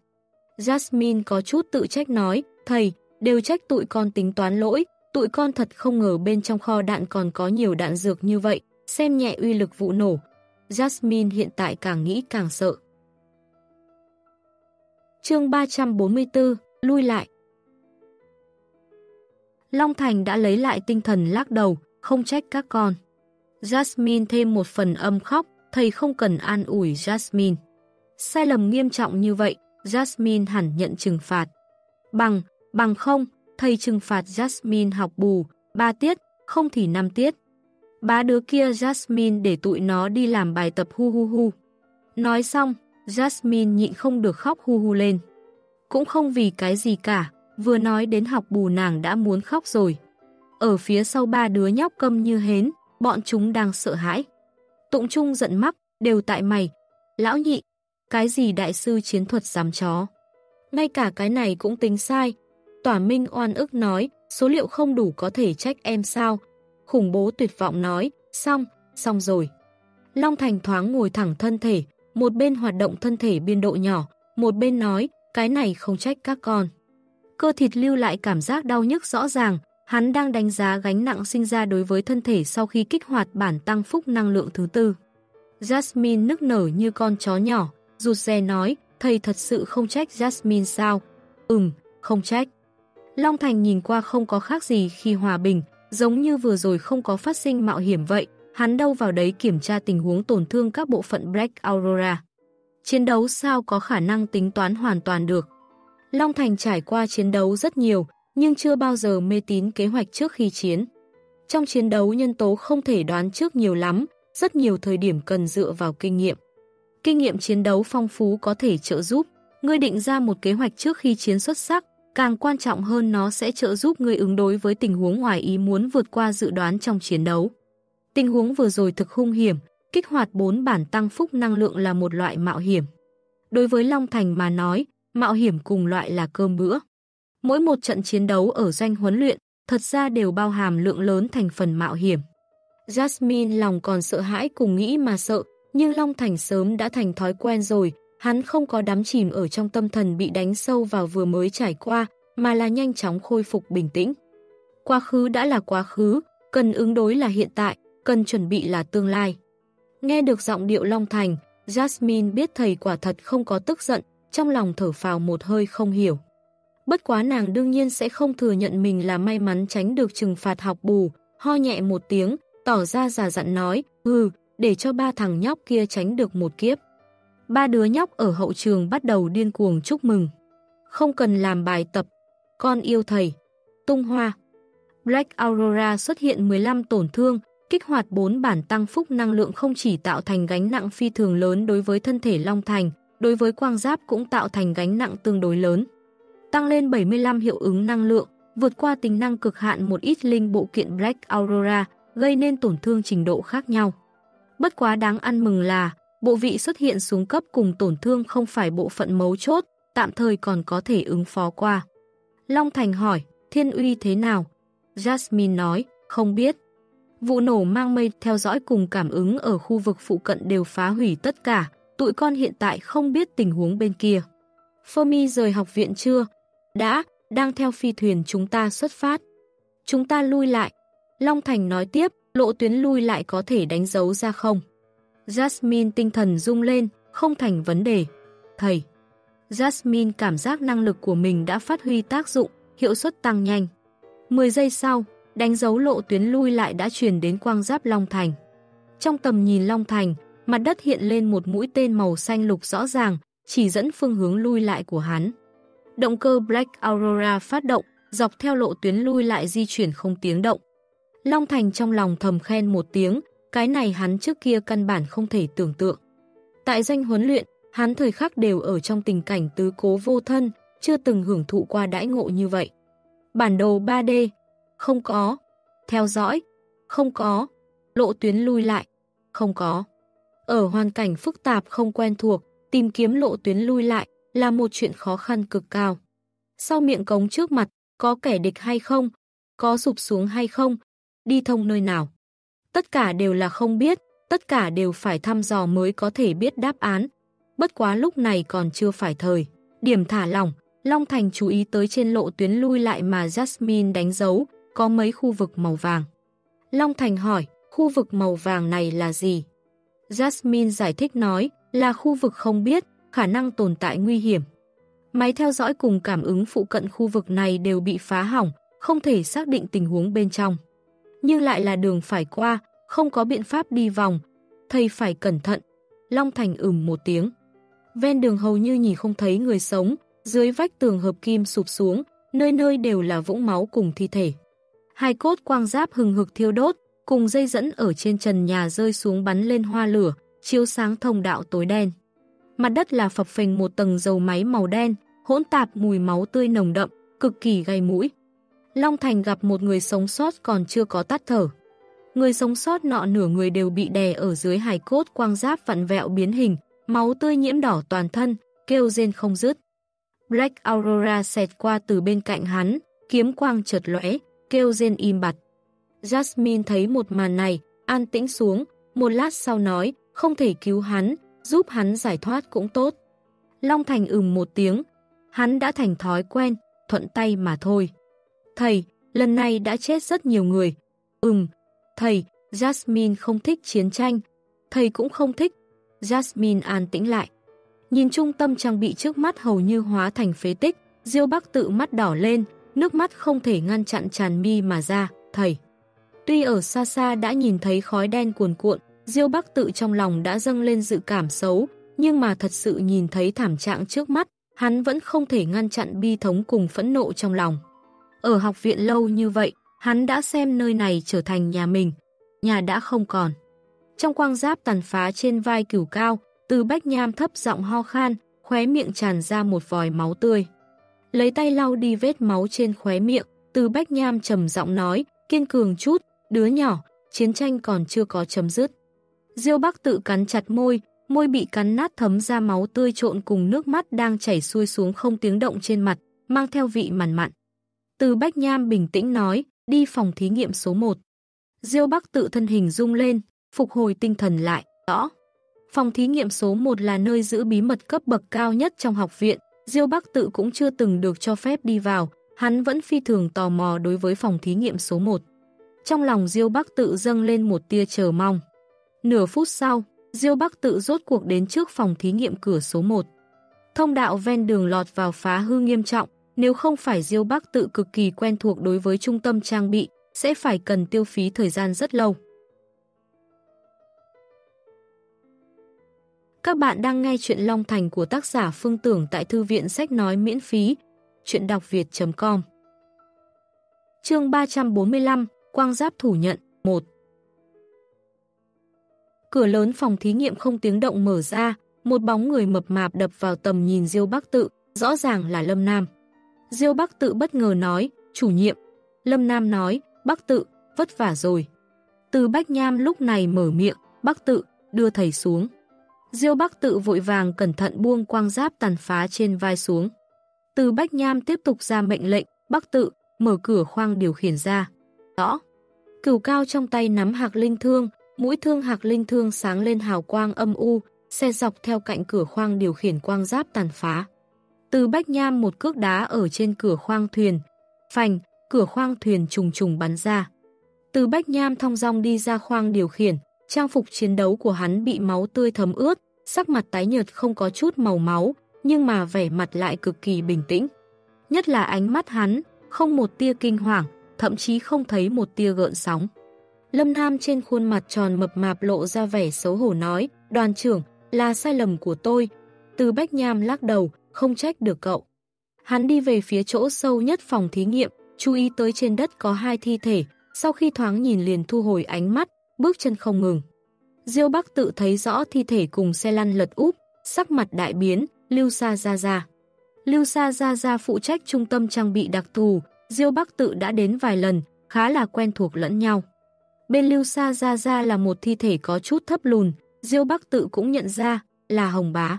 Jasmine có chút tự trách nói, thầy, đều trách tụi con tính toán lỗi, tụi con thật không ngờ bên trong kho đạn còn có nhiều đạn dược như vậy, xem nhẹ uy lực vụ nổ. Jasmine hiện tại càng nghĩ càng sợ. chương 344, lui lại. Long Thành đã lấy lại tinh thần lắc đầu, không trách các con. Jasmine thêm một phần âm khóc, thầy không cần an ủi Jasmine. Sai lầm nghiêm trọng như vậy, Jasmine hẳn nhận trừng phạt. Bằng, bằng không, thầy trừng phạt Jasmine học bù, 3 tiết, không thì 5 tiết. Ba đứa kia Jasmine để tụi nó đi làm bài tập hu hu hu. Nói xong, Jasmine nhịn không được khóc hu hu lên. Cũng không vì cái gì cả, vừa nói đến học bù nàng đã muốn khóc rồi. Ở phía sau ba đứa nhóc câm như hến, bọn chúng đang sợ hãi. Tụng Trung giận mắc, đều tại mày. Lão nhị, cái gì đại sư chiến thuật giám chó? Ngay cả cái này cũng tính sai. Tỏa Minh oan ức nói, số liệu không đủ có thể trách em sao? Khủng bố tuyệt vọng nói, xong, xong rồi. Long Thành thoáng ngồi thẳng thân thể, một bên hoạt động thân thể biên độ nhỏ, một bên nói, cái này không trách các con. Cơ thịt lưu lại cảm giác đau nhức rõ ràng, hắn đang đánh giá gánh nặng sinh ra đối với thân thể sau khi kích hoạt bản tăng phúc năng lượng thứ tư. Jasmine nức nở như con chó nhỏ, rụt rè nói, thầy thật sự không trách Jasmine sao? Ừm, không trách. Long Thành nhìn qua không có khác gì khi hòa bình, giống như vừa rồi không có phát sinh mạo hiểm vậy, hắn đâu vào đấy kiểm tra tình huống tổn thương các bộ phận Black Aurora. Chiến đấu sao có khả năng tính toán hoàn toàn được. Long Thành trải qua chiến đấu rất nhiều, nhưng chưa bao giờ mê tín kế hoạch trước khi chiến. Trong chiến đấu nhân tố không thể đoán trước nhiều lắm, rất nhiều thời điểm cần dựa vào kinh nghiệm. Kinh nghiệm chiến đấu phong phú có thể trợ giúp, ngươi định ra một kế hoạch trước khi chiến xuất sắc, Càng quan trọng hơn nó sẽ trợ giúp người ứng đối với tình huống ngoài ý muốn vượt qua dự đoán trong chiến đấu. Tình huống vừa rồi thực hung hiểm, kích hoạt 4 bản tăng phúc năng lượng là một loại mạo hiểm. Đối với Long Thành mà nói, mạo hiểm cùng loại là cơm bữa. Mỗi một trận chiến đấu ở doanh huấn luyện thật ra đều bao hàm lượng lớn thành phần mạo hiểm. Jasmine lòng còn sợ hãi cùng nghĩ mà sợ, nhưng Long Thành sớm đã thành thói quen rồi, hắn không có đắm chìm ở trong tâm thần bị đánh sâu vào vừa mới trải qua, mà là nhanh chóng khôi phục bình tĩnh. Quá khứ đã là quá khứ, cần ứng đối là hiện tại, cần chuẩn bị là tương lai. Nghe được giọng điệu Long Thành, Jasmine biết thầy quả thật không có tức giận, trong lòng thở phào một hơi không hiểu. Bất quá nàng đương nhiên sẽ không thừa nhận mình là may mắn tránh được trừng phạt học bù, ho nhẹ một tiếng, tỏ ra giả dặn nói, ừ, để cho ba thằng nhóc kia tránh được một kiếp. Ba đứa nhóc ở hậu trường bắt đầu điên cuồng chúc mừng. Không cần làm bài tập. Con yêu thầy. Tung hoa. Black Aurora xuất hiện 15 tổn thương, kích hoạt 4 bản tăng phúc năng lượng không chỉ tạo thành gánh nặng phi thường lớn đối với thân thể Long Thành, đối với quang giáp cũng tạo thành gánh nặng tương đối lớn. Tăng lên 75 hiệu ứng năng lượng, vượt qua tính năng cực hạn một ít linh bộ kiện Black Aurora, gây nên tổn thương trình độ khác nhau. Bất quá đáng ăn mừng là, bộ vị xuất hiện xuống cấp cùng tổn thương không phải bộ phận mấu chốt, tạm thời còn có thể ứng phó qua. Long Thành hỏi, thiên uy thế nào? Jasmine nói, không biết. Vụ nổ mang mây theo dõi cùng cảm ứng ở khu vực phụ cận đều phá hủy tất cả, tụi con hiện tại không biết tình huống bên kia. Fermi rời học viện chưa? Đã, đang theo phi thuyền chúng ta xuất phát. Chúng ta lui lại. Long Thành nói tiếp, lộ tuyến lui lại có thể đánh dấu ra không? Jasmine tinh thần rung lên, không thành vấn đề. Thầy. Jasmine cảm giác năng lực của mình đã phát huy tác dụng, hiệu suất tăng nhanh. 10 giây sau, đánh dấu lộ tuyến lui lại đã truyền đến quang giáp Long Thành. Trong tầm nhìn Long Thành, mặt đất hiện lên một mũi tên màu xanh lục rõ ràng, chỉ dẫn phương hướng lui lại của hắn. Động cơ Black Aurora phát động, dọc theo lộ tuyến lui lại di chuyển không tiếng động. Long Thành trong lòng thầm khen một tiếng, cái này hắn trước kia căn bản không thể tưởng tượng. Tại danh huấn luyện, hắn thời khắc đều ở trong tình cảnh tứ cố vô thân, chưa từng hưởng thụ qua đãi ngộ như vậy. Bản đồ 3D, không có. Theo dõi, không có. Lộ tuyến lui lại, không có. Ở hoàn cảnh phức tạp không quen thuộc, tìm kiếm lộ tuyến lui lại là một chuyện khó khăn cực cao. Sau miệng cống trước mặt, có kẻ địch hay không? Có sụp xuống hay không? Đi thông nơi nào? Tất cả đều là không biết, tất cả đều phải thăm dò mới có thể biết đáp án. Bất quá lúc này còn chưa phải thời. Điểm thả lỏng, Long Thành chú ý tới trên lộ tuyến lui lại mà Jasmine đánh dấu, có mấy khu vực màu vàng. Long Thành hỏi, khu vực màu vàng này là gì? Jasmine giải thích nói, là khu vực không biết, khả năng tồn tại nguy hiểm. Máy theo dõi cùng cảm ứng phụ cận khu vực này đều bị phá hỏng, không thể xác định tình huống bên trong. Nhưng lại là đường phải qua, không có biện pháp đi vòng. Thầy phải cẩn thận. Long Thành ửm một tiếng. Ven đường hầu như nhìn không thấy người sống, dưới vách tường hợp kim sụp xuống, nơi nơi đều là vũng máu cùng thi thể. Hai cốt quang giáp hừng hực thiêu đốt, cùng dây dẫn ở trên trần nhà rơi xuống bắn lên hoa lửa, chiếu sáng thông đạo tối đen. Mặt đất là phập phình một tầng dầu máy màu đen, hỗn tạp mùi máu tươi nồng đậm, cực kỳ gây mũi. Long Thành gặp một người sống sót còn chưa có tắt thở. Người sống sót nọ nửa người đều bị đè ở dưới hài cốt quang giáp vặn vẹo biến hình, máu tươi nhiễm đỏ toàn thân, kêu rên không dứt. Black Aurora xẹt qua từ bên cạnh hắn, kiếm quang chợt lóe, kêu rên im bặt. Jasmine thấy một màn này, an tĩnh xuống, một lát sau nói, không thể cứu hắn, giúp hắn giải thoát cũng tốt. Long Thành ừm một tiếng, hắn đã thành thói quen, thuận tay mà thôi. Thầy, lần này đã chết rất nhiều người. Ừm, thầy, Jasmine không thích chiến tranh. Thầy cũng không thích. Jasmine an tĩnh lại. Nhìn trung tâm trang bị trước mắt hầu như hóa thành phế tích, Diêu Bắc tự mắt đỏ lên, nước mắt không thể ngăn chặn tràn mi mà ra, thầy. Tuy ở xa xa đã nhìn thấy khói đen cuồn cuộn, Diêu Bắc tự trong lòng đã dâng lên dự cảm xấu, nhưng mà thật sự nhìn thấy thảm trạng trước mắt, hắn vẫn không thể ngăn chặn bi thống cùng phẫn nộ trong lòng. Ở học viện lâu như vậy, hắn đã xem nơi này trở thành nhà mình, nhà đã không còn. Trong quang giáp tàn phá trên vai cửu cao, từ bách nham thấp giọng ho khan, khóe miệng tràn ra một vòi máu tươi lấy tay lau đi vết máu trên khóe miệng, từ Bách Nham trầm giọng nói, kiên cường chút, đứa nhỏ, chiến tranh còn chưa có chấm dứt. Diêu Bắc tự cắn chặt môi, môi bị cắn nát thấm ra máu tươi trộn cùng nước mắt đang chảy xuôi xuống không tiếng động trên mặt, mang theo vị mặn mặn. Từ Bách Nham bình tĩnh nói, đi phòng thí nghiệm số 1. Diêu Bắc tự thân hình rung lên, phục hồi tinh thần lại, rõ. Phòng thí nghiệm số 1 là nơi giữ bí mật cấp bậc cao nhất trong học viện, Diêu Bắc tự cũng chưa từng được cho phép đi vào, hắn vẫn phi thường tò mò đối với phòng thí nghiệm số 1. Trong lòng Diêu Bắc tự dâng lên một tia chờ mong. Nửa phút sau, Diêu Bắc tự rốt cuộc đến trước phòng thí nghiệm cửa số 1. Thông đạo ven đường lọt vào phá hư nghiêm trọng, nếu không phải Diêu Bắc tự cực kỳ quen thuộc đối với trung tâm trang bị, sẽ phải cần tiêu phí thời gian rất lâu. Các bạn đang nghe chuyện Long Thành của tác giả Phương Tưởng tại Thư viện Sách Nói miễn phí, chuyện đọc việt.com Chương 345, Quang Giáp Thủ Nhận 1 Cửa lớn phòng thí nghiệm không tiếng động mở ra, một bóng người mập mạp đập vào tầm nhìn Diêu Bắc Tự, rõ ràng là Lâm Nam. Diêu Bắc Tự bất ngờ nói, chủ nhiệm. Lâm Nam nói, Bắc Tự, vất vả rồi. Từ Bách Nham lúc này mở miệng, Bắc Tự, đưa thầy xuống. Diêu Bắc Tự vội vàng cẩn thận buông quang giáp tàn phá trên vai xuống. Từ Bách Nham tiếp tục ra mệnh lệnh, Bắc Tự, mở cửa khoang điều khiển ra. Rõ. Cửu cao trong tay nắm hạc linh thương, mũi thương hạc linh thương sáng lên hào quang âm u, xe dọc theo cạnh cửa khoang điều khiển quang giáp tàn phá. Từ Bách Nham một cước đá ở trên cửa khoang thuyền, phành, cửa khoang thuyền trùng trùng bắn ra. Từ Bách Nham thong dong đi ra khoang điều khiển, trang phục chiến đấu của hắn bị máu tươi thấm ướt, sắc mặt tái nhợt không có chút màu máu, nhưng mà vẻ mặt lại cực kỳ bình tĩnh. Nhất là ánh mắt hắn, không một tia kinh hoàng, thậm chí không thấy một tia gợn sóng. Lâm Nam trên khuôn mặt tròn mập mạp lộ ra vẻ xấu hổ nói, đoàn trưởng, là sai lầm của tôi. Từ Bách Nham lắc đầu, không trách được cậu. Hắn đi về phía chỗ sâu nhất phòng thí nghiệm, chú ý tới trên đất có hai thi thể, sau khi thoáng nhìn liền thu hồi ánh mắt, bước chân không ngừng. Diêu Bắc tự thấy rõ thi thể cùng xe lăn lật úp, sắc mặt đại biến, Lưu Sa Gia Gia. Lưu Sa Gia Gia phụ trách trung tâm trang bị đặc thù, Diêu Bắc tự đã đến vài lần, khá là quen thuộc lẫn nhau. Bên Lưu Sa Gia Gia là một thi thể có chút thấp lùn, Diêu Bắc tự cũng nhận ra, là Hồng Bá.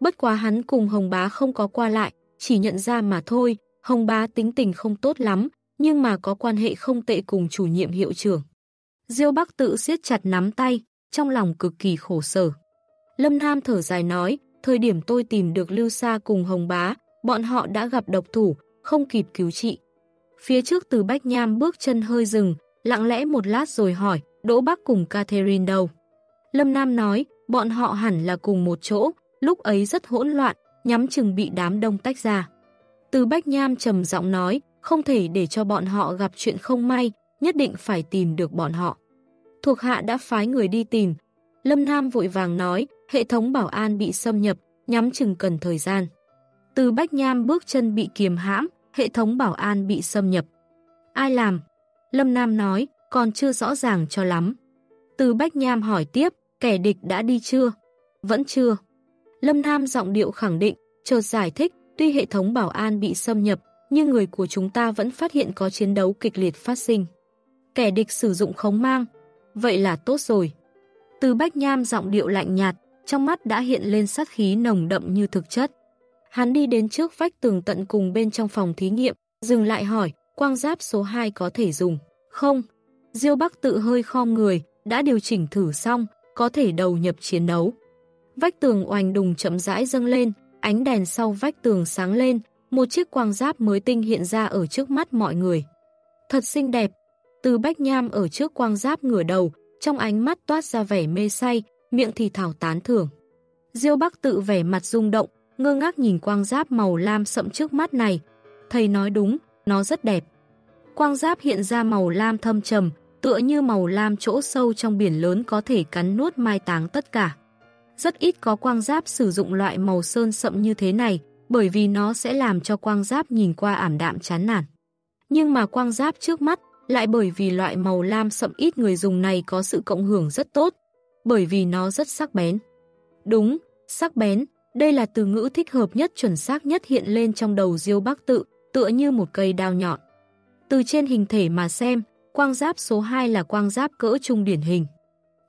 Bất quá hắn cùng Hồng Bá không có qua lại, chỉ nhận ra mà thôi, Hồng Bá tính tình không tốt lắm, nhưng mà có quan hệ không tệ cùng chủ nhiệm hiệu trưởng. Diêu Bắc tự siết chặt nắm tay, trong lòng cực kỳ khổ sở. Lâm Nam thở dài nói, thời điểm tôi tìm được Lưu Sa cùng Hồng Bá, bọn họ đã gặp độc thủ, không kịp cứu trị. Phía trước từ Bách Nham bước chân hơi dừng, lặng lẽ một lát rồi hỏi, Đỗ Bắc cùng Catherine đâu? Lâm Nam nói, bọn họ hẳn là cùng một chỗ, lúc ấy rất hỗn loạn, nhắm chừng bị đám đông tách ra. Từ Bách Nham trầm giọng nói, không thể để cho bọn họ gặp chuyện không may, nhất định phải tìm được bọn họ. Thuộc hạ đã phái người đi tìm. Lâm Nam vội vàng nói, hệ thống bảo an bị xâm nhập, nhắm chừng cần thời gian. Từ Bách Nham bước chân bị kiềm hãm, hệ thống bảo an bị xâm nhập. Ai làm? Lâm Nam nói, còn chưa rõ ràng cho lắm. Từ Bách Nham hỏi tiếp, kẻ địch đã đi chưa? Vẫn chưa. Lâm Nam giọng điệu khẳng định, chợt giải thích, tuy hệ thống bảo an bị xâm nhập, nhưng người của chúng ta vẫn phát hiện có chiến đấu kịch liệt phát sinh. Kẻ địch sử dụng khống mang, vậy là tốt rồi. Từ Bách Nham giọng điệu lạnh nhạt, trong mắt đã hiện lên sát khí nồng đậm như thực chất. Hắn đi đến trước vách tường tận cùng bên trong phòng thí nghiệm, dừng lại hỏi, quang giáp số 2 có thể dùng. Không, Diêu Bắc tự hơi khom người, đã điều chỉnh thử xong, có thể đầu nhập chiến đấu. Vách tường oành đùng chậm rãi dâng lên, ánh đèn sau vách tường sáng lên, một chiếc quang giáp mới tinh hiện ra ở trước mắt mọi người. Thật xinh đẹp, từ Bách Nham ở trước quang giáp ngửa đầu, trong ánh mắt toát ra vẻ mê say, miệng thì thảo tán thưởng. Diêu Bắc tự vẻ mặt rung động, ngơ ngác nhìn quang giáp màu lam sậm trước mắt này. Thầy nói đúng, nó rất đẹp. Quang giáp hiện ra màu lam thâm trầm, tựa như màu lam chỗ sâu trong biển lớn có thể cắn nuốt mai táng tất cả. Rất ít có quang giáp sử dụng loại màu sơn sậm như thế này, bởi vì nó sẽ làm cho quang giáp nhìn qua ảm đạm chán nản. Nhưng mà quang giáp trước mắt lại bởi vì loại màu lam sậm ít người dùng này có sự cộng hưởng rất tốt, bởi vì nó rất sắc bén. Đúng, sắc bén, Đây là từ ngữ thích hợp nhất chuẩn xác nhất hiện lên trong đầu Diêu Bắc Tự, tựa như một cây đao nhọn. Từ trên hình thể mà xem, quang giáp số 2 là quang giáp cỡ trung điển hình.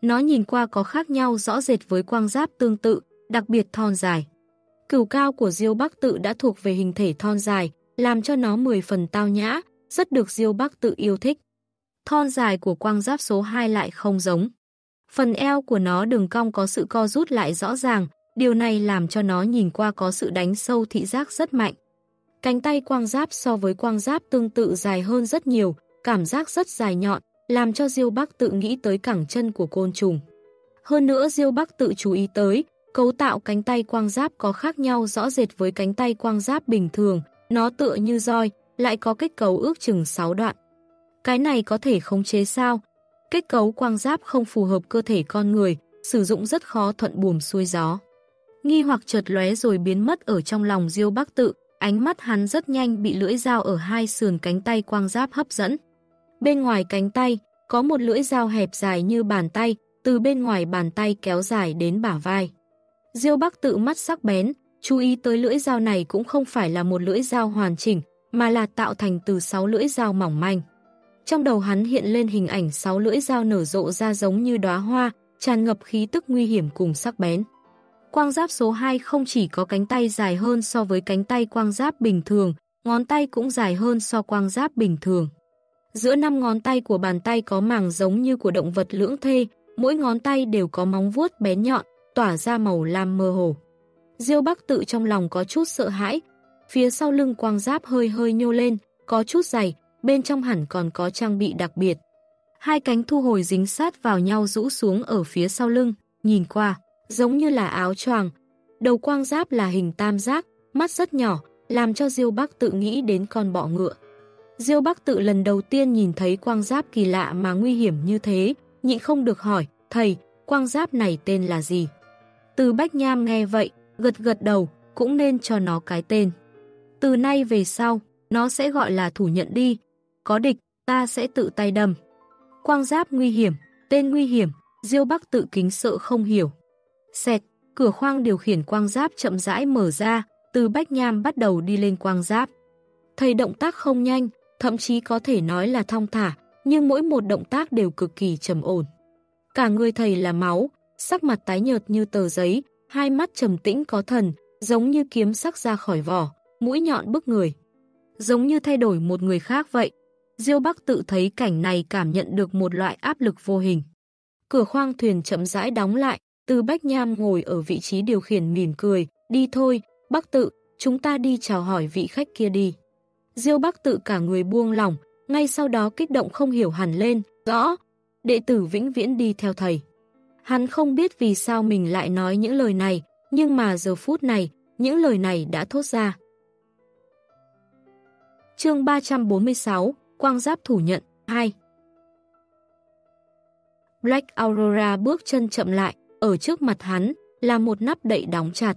Nó nhìn qua có khác nhau rõ rệt với quang giáp tương tự, đặc biệt thon dài. Cửu cao của Diêu Bắc Tự đã thuộc về hình thể thon dài, làm cho nó 10 phần tao nhã, rất được Diêu Bắc Tự yêu thích. Thon dài của quang giáp số 2 lại không giống. Phần eo của nó đường cong có sự co rút lại rõ ràng, điều này làm cho nó nhìn qua có sự đánh sâu thị giác rất mạnh. Cánh tay quang giáp so với quang giáp tương tự dài hơn rất nhiều, cảm giác rất dài nhọn, làm cho Diêu Bắc tự nghĩ tới cẳng chân của côn trùng. Hơn nữa Diêu Bắc tự chú ý tới, cấu tạo cánh tay quang giáp có khác nhau rõ rệt với cánh tay quang giáp bình thường, nó tựa như roi, lại có kết cấu ước chừng 6 đoạn. Cái này có thể khống chế sao? Kết cấu quang giáp không phù hợp cơ thể con người, sử dụng rất khó thuận buồm xuôi gió. Nghi hoặc chợt lóe rồi biến mất ở trong lòng Diêu Bắc tự, ánh mắt hắn rất nhanh bị lưỡi dao ở hai sườn cánh tay quang giáp hấp dẫn. Bên ngoài cánh tay, có một lưỡi dao hẹp dài như bàn tay, từ bên ngoài bàn tay kéo dài đến bả vai. Diêu Bắc tự mắt sắc bén, chú ý tới lưỡi dao này cũng không phải là một lưỡi dao hoàn chỉnh, mà là tạo thành từ 6 lưỡi dao mỏng manh. Trong đầu hắn hiện lên hình ảnh 6 lưỡi dao nở rộ ra giống như đóa hoa, tràn ngập khí tức nguy hiểm cùng sắc bén. Quang giáp số 2 không chỉ có cánh tay dài hơn so với cánh tay quang giáp bình thường, ngón tay cũng dài hơn so quang giáp bình thường. Giữa năm ngón tay của bàn tay có màng giống như của động vật lưỡng thê, mỗi ngón tay đều có móng vuốt bén nhọn, tỏa ra màu lam mơ hồ. Diêu Bắc tự trong lòng có chút sợ hãi, phía sau lưng quang giáp hơi hơi nhô lên, có chút dày, bên trong hẳn còn có trang bị đặc biệt. Hai cánh thu hồi dính sát vào nhau rũ xuống ở phía sau lưng, nhìn qua, giống như là áo choàng. Đầu quang giáp là hình tam giác, mắt rất nhỏ, làm cho Diêu Bắc tự nghĩ đến con bọ ngựa. Diêu Bắc tự lần đầu tiên nhìn thấy quang giáp kỳ lạ mà nguy hiểm như thế, nhịn không được hỏi, thầy, quang giáp này tên là gì? Từ Bách Nham nghe vậy, gật gật đầu, cũng nên cho nó cái tên. Từ nay về sau, nó sẽ gọi là thủ nhận đi. Có địch, ta sẽ tự tay đâm. Quang giáp nguy hiểm, tên nguy hiểm, Diêu Bắc tự kính sợ không hiểu. Xẹt, cửa khoang điều khiển quang giáp chậm rãi mở ra, từ Bách Nham bắt đầu đi lên quang giáp. Thầy động tác không nhanh, thậm chí có thể nói là thong thả, nhưng mỗi một động tác đều cực kỳ trầm ổn. Cả người thầy là máu, sắc mặt tái nhợt như tờ giấy, hai mắt trầm tĩnh có thần, giống như kiếm sắc ra khỏi vỏ, mũi nhọn bức người. Giống như thay đổi một người khác vậy. Diêu Bắc tự thấy cảnh này cảm nhận được một loại áp lực vô hình. Cửa khoang thuyền chậm rãi đóng lại, từ Bách Nham ngồi ở vị trí điều khiển mỉm cười, đi thôi, Bắc tự, chúng ta đi chào hỏi vị khách kia đi. Diêu Bắc tự cả người buông lỏng, ngay sau đó kích động không hiểu hẳn lên, rõ, đệ tử vĩnh viễn đi theo thầy. Hắn không biết vì sao mình lại nói những lời này, nhưng mà giờ phút này, những lời này đã thốt ra chương 346, Quang Giáp Thủ Nhận 2 Black Aurora bước chân chậm lại, ở trước mặt hắn là một nắp đậy đóng chặt.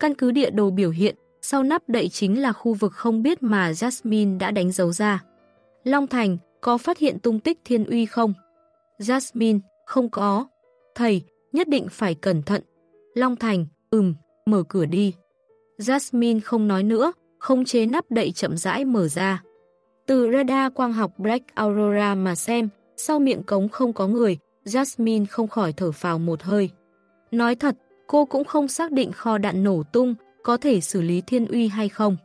Căn cứ địa đồ biểu hiện, sau nắp đậy chính là khu vực không biết mà Jasmine đã đánh dấu ra. Long Thành, có phát hiện tung tích thiên uy không? Jasmine, không có. Thầy, nhất định phải cẩn thận. Long Thành, ừm, mở cửa đi. Jasmine không nói nữa, không chế nắp đậy chậm rãi mở ra. Từ radar quang học Black Aurora mà xem, sau miệng cống không có người, Jasmine không khỏi thở phào một hơi. Nói thật, cô cũng không xác định kho đạn nổ tung có thể xử lý thiên uy hay không.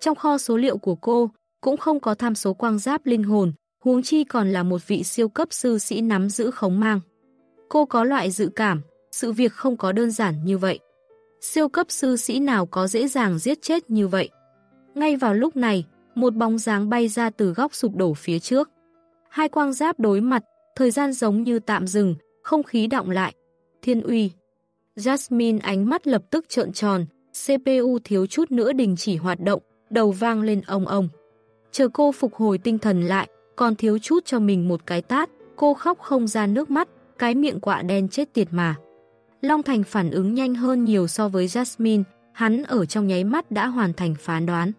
Trong kho số liệu của cô, cũng không có tham số quang giáp linh hồn, huống chi còn là một vị siêu cấp sư sĩ nắm giữ khống mang. Cô có loại dự cảm, sự việc không có đơn giản như vậy. Siêu cấp sư sĩ nào có dễ dàng giết chết như vậy. Ngay vào lúc này, một bóng dáng bay ra từ góc sụp đổ phía trước. Hai quang giáp đối mặt, thời gian giống như tạm dừng, không khí động lại. Thiên uy. Jasmine ánh mắt lập tức trợn tròn, CPU thiếu chút nữa đình chỉ hoạt động, đầu vang lên ông ông. Chờ cô phục hồi tinh thần lại, còn thiếu chút cho mình một cái tát, cô khóc không ra nước mắt, cái miệng quạ đen chết tiệt mà. Long Thành phản ứng nhanh hơn nhiều so với Jasmine, hắn ở trong nháy mắt đã hoàn thành phán đoán.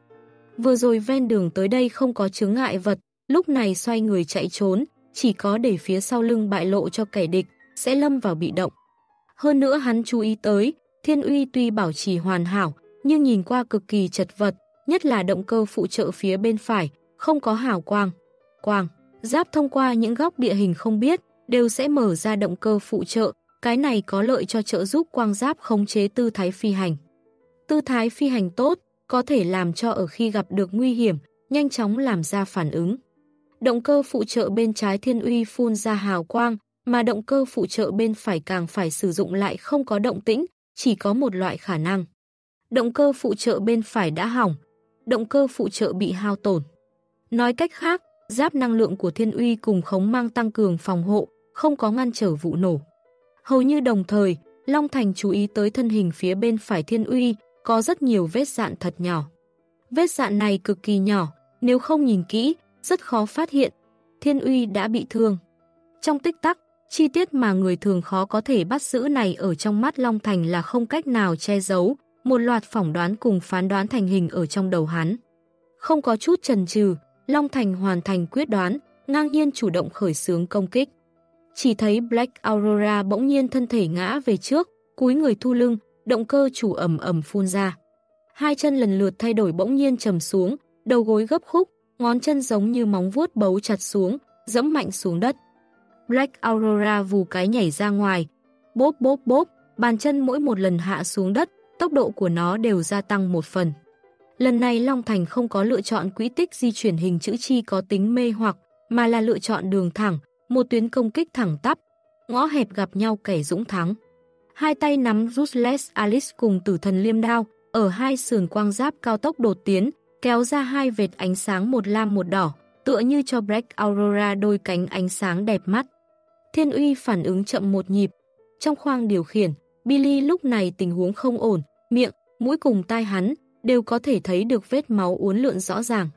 Vừa rồi ven đường tới đây không có chướng ngại vật, lúc này xoay người chạy trốn, chỉ có để phía sau lưng bại lộ cho kẻ địch, sẽ lâm vào bị động. Hơn nữa hắn chú ý tới, Thiên uy tuy bảo trì hoàn hảo, nhưng nhìn qua cực kỳ chật vật, nhất là động cơ phụ trợ phía bên phải, không có hào quang. Quang, giáp thông qua những góc địa hình không biết, đều sẽ mở ra động cơ phụ trợ, cái này có lợi cho trợ giúp quang giáp khống chế tư thái phi hành. Tư thái phi hành tốt, có thể làm cho ở khi gặp được nguy hiểm, nhanh chóng làm ra phản ứng. Động cơ phụ trợ bên trái thiên uy phun ra hào quang, mà động cơ phụ trợ bên phải càng phải sử dụng lại không có động tĩnh, chỉ có một loại khả năng. Động cơ phụ trợ bên phải đã hỏng, động cơ phụ trợ bị hao tổn. Nói cách khác, giáp năng lượng của thiên uy cùng khống mang tăng cường phòng hộ, không có ngăn trở vụ nổ. Hầu như đồng thời, Long Thành chú ý tới thân hình phía bên phải thiên uy, có rất nhiều vết dạn thật nhỏ. Vết dạn này cực kỳ nhỏ, nếu không nhìn kỹ, rất khó phát hiện. Thiên uy đã bị thương. Trong tích tắc, chi tiết mà người thường khó có thể bắt giữ này ở trong mắt Long Thành là không cách nào che giấu, một loạt phỏng đoán cùng phán đoán thành hình ở trong đầu hắn. Không có chút chần chừ, Long Thành hoàn thành quyết đoán, ngang nhiên chủ động khởi xướng công kích. Chỉ thấy Black Aurora bỗng nhiên thân thể ngã về trước, cúi người thu lưng, động cơ chủ ẩm ẩm phun ra. Hai chân lần lượt thay đổi bỗng nhiên trầm xuống, đầu gối gấp khúc, ngón chân giống như móng vuốt bấu chặt xuống, dẫm mạnh xuống đất. Black Aurora vù cái nhảy ra ngoài, bốp bốp bốp, bàn chân mỗi một lần hạ xuống đất, tốc độ của nó đều gia tăng một phần. Lần này Long Thành không có lựa chọn quỹ tích di chuyển hình chữ chi có tính mê hoặc, mà là lựa chọn đường thẳng, một tuyến công kích thẳng tắp, ngõ hẹp gặp nhau kẻ dũng thắng. Hai tay nắm Ruthless Alice cùng tử thần liêm đao, ở hai sườn quang giáp cao tốc đột tiến, kéo ra hai vệt ánh sáng một lam một đỏ, tựa như cho Black Aurora đôi cánh ánh sáng đẹp mắt. Thiên uy phản ứng chậm một nhịp. Trong khoang điều khiển, Billy lúc này tình huống không ổn, miệng, mũi cùng tai hắn đều có thể thấy được vết máu uốn lượn rõ ràng.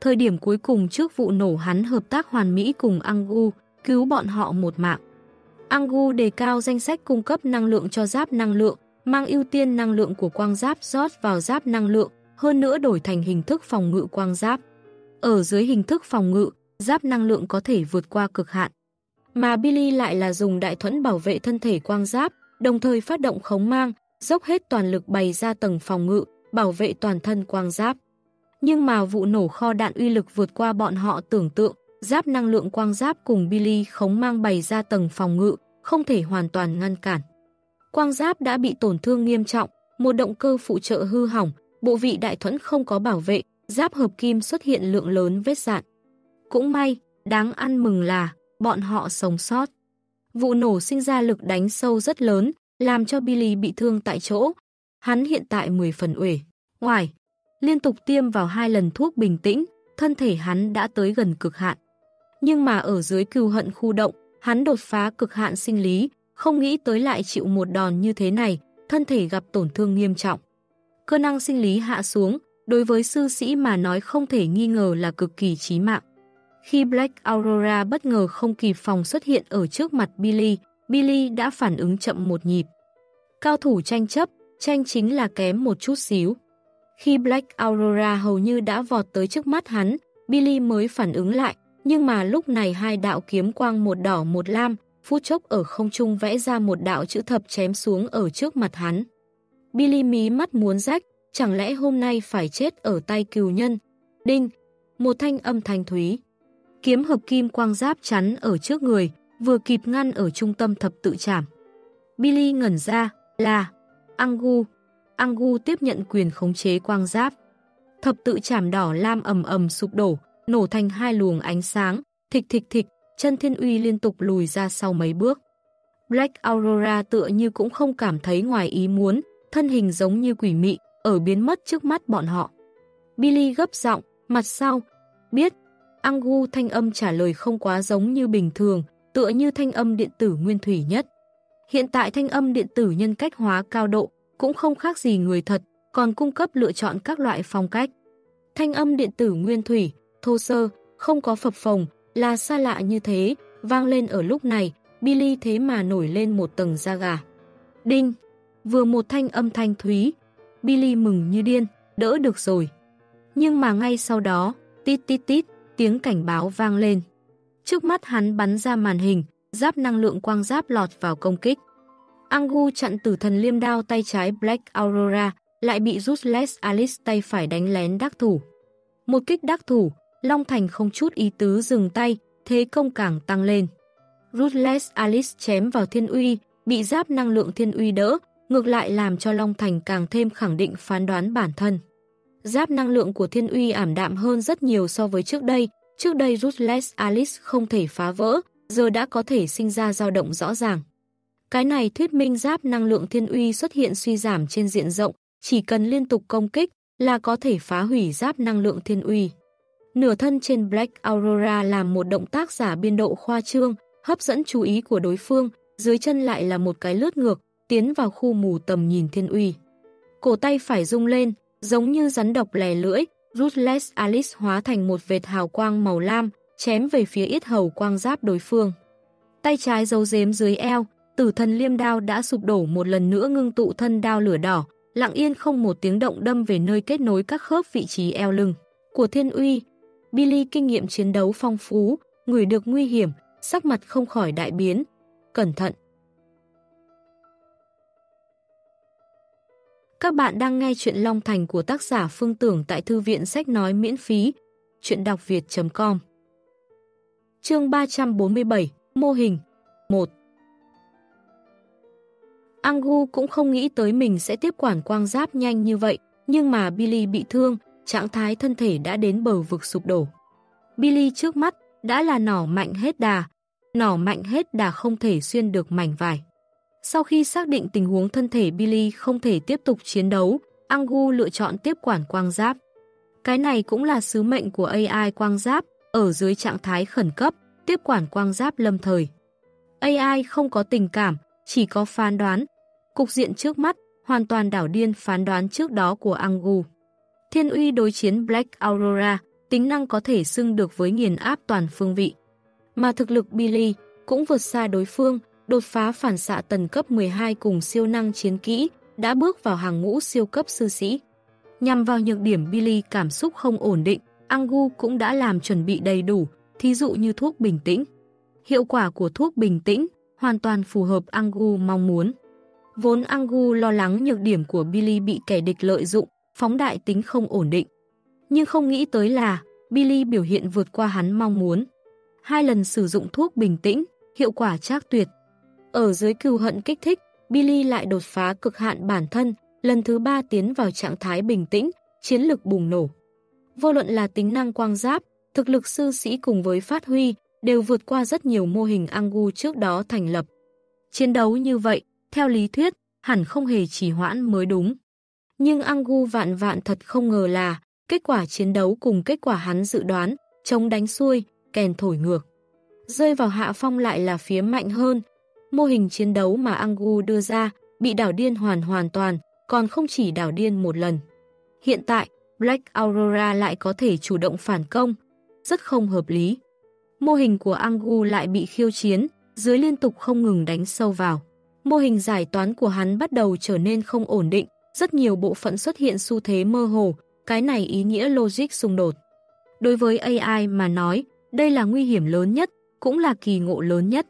Thời điểm cuối cùng trước vụ nổ hắn hợp tác hoàn mỹ cùng Angu, cứu bọn họ một mạng. Angu đề cao danh sách cung cấp năng lượng cho giáp năng lượng, mang ưu tiên năng lượng của quang giáp rót vào giáp năng lượng, hơn nữa đổi thành hình thức phòng ngự quang giáp. Ở dưới hình thức phòng ngự, giáp năng lượng có thể vượt qua cực hạn. Mà Billy lại là dùng đại thuẫn bảo vệ thân thể quang giáp, đồng thời phát động khống mang, dốc hết toàn lực bày ra tầng phòng ngự, bảo vệ toàn thân quang giáp. Nhưng mà vụ nổ kho đạn uy lực vượt qua bọn họ tưởng tượng, giáp năng lượng quang giáp cùng Billy khống mang bày ra tầng phòng ngự, không thể hoàn toàn ngăn cản. Quang giáp đã bị tổn thương nghiêm trọng, một động cơ phụ trợ hư hỏng, bộ vị đại thuẫn không có bảo vệ, giáp hợp kim xuất hiện lượng lớn vết dạn. Cũng may, đáng ăn mừng là bọn họ sống sót. Vụ nổ sinh ra lực đánh sâu rất lớn, làm cho Billy bị thương tại chỗ. Hắn hiện tại 10 phần uể. Ngoài, liên tục tiêm vào hai lần thuốc bình tĩnh, thân thể hắn đã tới gần cực hạn. Nhưng mà ở dưới cừu hận khu động, hắn đột phá cực hạn sinh lý, không nghĩ tới lại chịu một đòn như thế này, thân thể gặp tổn thương nghiêm trọng. Cơ năng sinh lý hạ xuống, đối với sư sĩ mà nói không thể nghi ngờ là cực kỳ chí mạng. Khi Black Aurora bất ngờ không kịp phòng xuất hiện ở trước mặt Billy, Billy đã phản ứng chậm một nhịp. Cao thủ tranh chấp, tranh chính là kém một chút xíu. Khi Black Aurora hầu như đã vọt tới trước mắt hắn, Billy mới phản ứng lại, nhưng mà lúc này hai đạo kiếm quang một đỏ một lam, phút chốc ở không trung vẽ ra một đạo chữ thập chém xuống ở trước mặt hắn. Billy mí mắt muốn rách, chẳng lẽ hôm nay phải chết ở tay cừu nhân? Đinh, một thanh âm thanh thúy. Kiếm hợp kim quang giáp chắn ở trước người, vừa kịp ngăn ở trung tâm thập tự trảm. Billy ngẩn ra, là Angu. Angu tiếp nhận quyền khống chế quang giáp. Thập tự trảm đỏ lam ầm ầm sụp đổ, nổ thành hai luồng ánh sáng, thịch thịch thịch, chân thiên uy liên tục lùi ra sau mấy bước. Black Aurora tựa như cũng không cảm thấy ngoài ý muốn, thân hình giống như quỷ mị, ở biến mất trước mắt bọn họ. Billy gấp giọng, mặt sau, biết, Angu thanh âm trả lời không quá giống như bình thường, tựa như thanh âm điện tử nguyên thủy nhất. Hiện tại thanh âm điện tử nhân cách hóa cao độ, cũng không khác gì người thật, còn cung cấp lựa chọn các loại phong cách. Thanh âm điện tử nguyên thủy, thô sơ, không có phập phồng, là xa lạ như thế, vang lên ở lúc này, Billy thế mà nổi lên một tầng da gà. Đinh! Vừa một thanh âm thanh thúy, Billy mừng như điên, đỡ được rồi. Nhưng mà ngay sau đó, tít tít tít, tiếng cảnh báo vang lên. Trước mắt hắn bắn ra màn hình, giáp năng lượng quang giáp lọt vào công kích. Angu chặn tử thần liêm đao tay trái Black Aurora, lại bị Ruthless Alice tay phải đánh lén đắc thủ. Một kích đắc thủ, Long Thành không chút ý tứ dừng tay, thế công càng tăng lên. Ruthless Alice chém vào thiên uy, bị giáp năng lượng thiên uy đỡ, ngược lại làm cho Long Thành càng thêm khẳng định phán đoán bản thân. Giáp năng lượng của thiên uy ảm đạm hơn rất nhiều so với trước đây, trước đây Ruthless Alice không thể phá vỡ, giờ đã có thể sinh ra dao động rõ ràng. Cái này thuyết minh giáp năng lượng thiên uy xuất hiện suy giảm trên diện rộng, chỉ cần liên tục công kích là có thể phá hủy giáp năng lượng thiên uy. Nửa thân trên Black Aurora làm một động tác giả biên độ khoa trương, hấp dẫn chú ý của đối phương, dưới chân lại là một cái lướt ngược, tiến vào khu mù tầm nhìn thiên uy. Cổ tay phải rung lên, giống như rắn độc lè lưỡi, Ruthless Alice hóa thành một vệt hào quang màu lam, chém về phía yết hầu quang giáp đối phương. Tay trái giấu giếm dưới eo, tử thần liêm đao đã sụp đổ một lần nữa ngưng tụ thân đao lửa đỏ, lặng yên không một tiếng động đâm về nơi kết nối các khớp vị trí eo lưng. Của thiên uy, Billy kinh nghiệm chiến đấu phong phú, người được nguy hiểm, sắc mặt không khỏi đại biến. Cẩn thận! Các bạn đang nghe chuyện Long Thành của tác giả Phương Tưởng tại Thư viện Sách Nói miễn phí, chuyện đọc việt.com Chương 347, Mô hình 1 Angu cũng không nghĩ tới mình sẽ tiếp quản quang giáp nhanh như vậy, nhưng mà Billy bị thương, trạng thái thân thể đã đến bờ vực sụp đổ. Billy trước mắt đã là nỏ mạnh hết đà, nỏ mạnh hết đà không thể xuyên được mảnh vải. Sau khi xác định tình huống thân thể Billy không thể tiếp tục chiến đấu, Angu lựa chọn tiếp quản quang giáp. Cái này cũng là sứ mệnh của AI quang giáp, ở dưới trạng thái khẩn cấp, tiếp quản quang giáp lâm thời. AI không có tình cảm, chỉ có phán đoán. Cục diện trước mắt, hoàn toàn đảo điên phán đoán trước đó của Angu. Thiên uy đối chiến Black Aurora, tính năng có thể xưng được với nghiền áp toàn phương vị. Mà thực lực Billy cũng vượt xa đối phương, đột phá phản xạ tần cấp 12 cùng siêu năng chiến kỹ, đã bước vào hàng ngũ siêu cấp sư sĩ. Nhằm vào nhược điểm Billy cảm xúc không ổn định, Angu cũng đã làm chuẩn bị đầy đủ, thí dụ như thuốc bình tĩnh. Hiệu quả của thuốc bình tĩnh hoàn toàn phù hợp Angu mong muốn. Vốn Angu lo lắng nhược điểm của Billy bị kẻ địch lợi dụng, phóng đại tính không ổn định. Nhưng không nghĩ tới là Billy biểu hiện vượt qua hắn mong muốn. Hai lần sử dụng thuốc bình tĩnh, hiệu quả chắc tuyệt, ở dưới cừu hận kích thích, Billy lại đột phá cực hạn bản thân, lần thứ ba tiến vào trạng thái bình tĩnh, chiến lực bùng nổ. Vô luận là tính năng quang giáp, thực lực sư sĩ cùng với phát huy, đều vượt qua rất nhiều mô hình Angu trước đó thành lập. Chiến đấu như vậy, theo lý thuyết, hẳn không hề trì hoãn mới đúng. Nhưng Angu vạn vạn thật không ngờ là, kết quả chiến đấu cùng kết quả hắn dự đoán, chống đánh xuôi, kèn thổi ngược. Rơi vào hạ phong lại là phía mạnh hơn, Mô hình chiến đấu mà Angu đưa ra bị đảo điên hoàn hoàn toàn, còn không chỉ đảo điên một lần. Hiện tại, Black Aurora lại có thể chủ động phản công, rất không hợp lý. Mô hình của Angu lại bị khiêu chiến, dưới liên tục không ngừng đánh sâu vào. Mô hình giải toán của hắn bắt đầu trở nên không ổn định, rất nhiều bộ phận xuất hiện xu thế mơ hồ, cái này ý nghĩa logic xung đột. Đối với AI mà nói, đây là nguy hiểm lớn nhất, cũng là kỳ ngộ lớn nhất.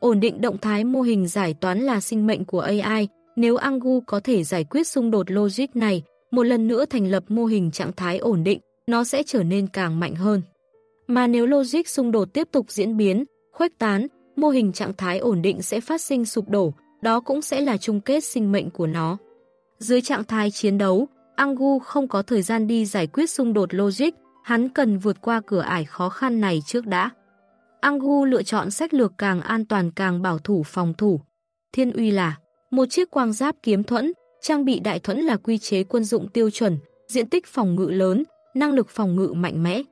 Ổn định động thái mô hình giải toán là sinh mệnh của AI. Nếu Angu có thể giải quyết xung đột logic này, một lần nữa thành lập mô hình trạng thái ổn định, nó sẽ trở nên càng mạnh hơn. Mà nếu logic xung đột tiếp tục diễn biến, khuếch tán, mô hình trạng thái ổn định sẽ phát sinh sụp đổ, đó cũng sẽ là chung kết sinh mệnh của nó. Dưới trạng thái chiến đấu, Angu không có thời gian đi giải quyết xung đột logic, hắn cần vượt qua cửa ải khó khăn này trước đã. Angu lựa chọn sách lược càng an toàn càng bảo thủ phòng thủ. Thiên uy là một chiếc quang giáp kiếm thuẫn, trang bị đại thuẫn là quy chế quân dụng tiêu chuẩn, diện tích phòng ngự lớn, năng lực phòng ngự mạnh mẽ.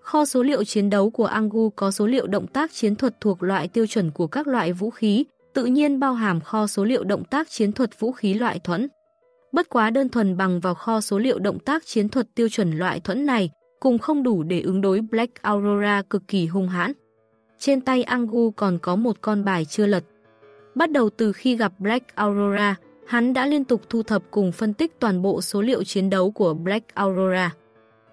Kho số liệu chiến đấu của Angu có số liệu động tác chiến thuật thuộc loại tiêu chuẩn của các loại vũ khí, tự nhiên bao hàm kho số liệu động tác chiến thuật vũ khí loại thuẫn. Bất quá đơn thuần bằng vào kho số liệu động tác chiến thuật tiêu chuẩn loại thuẫn này, cùng không đủ để ứng đối Black Aurora cực kỳ hung hãn trên tay Angu còn có một con bài chưa lật. Bắt đầu từ khi gặp Black Aurora, hắn đã liên tục thu thập cùng phân tích toàn bộ số liệu chiến đấu của Black Aurora.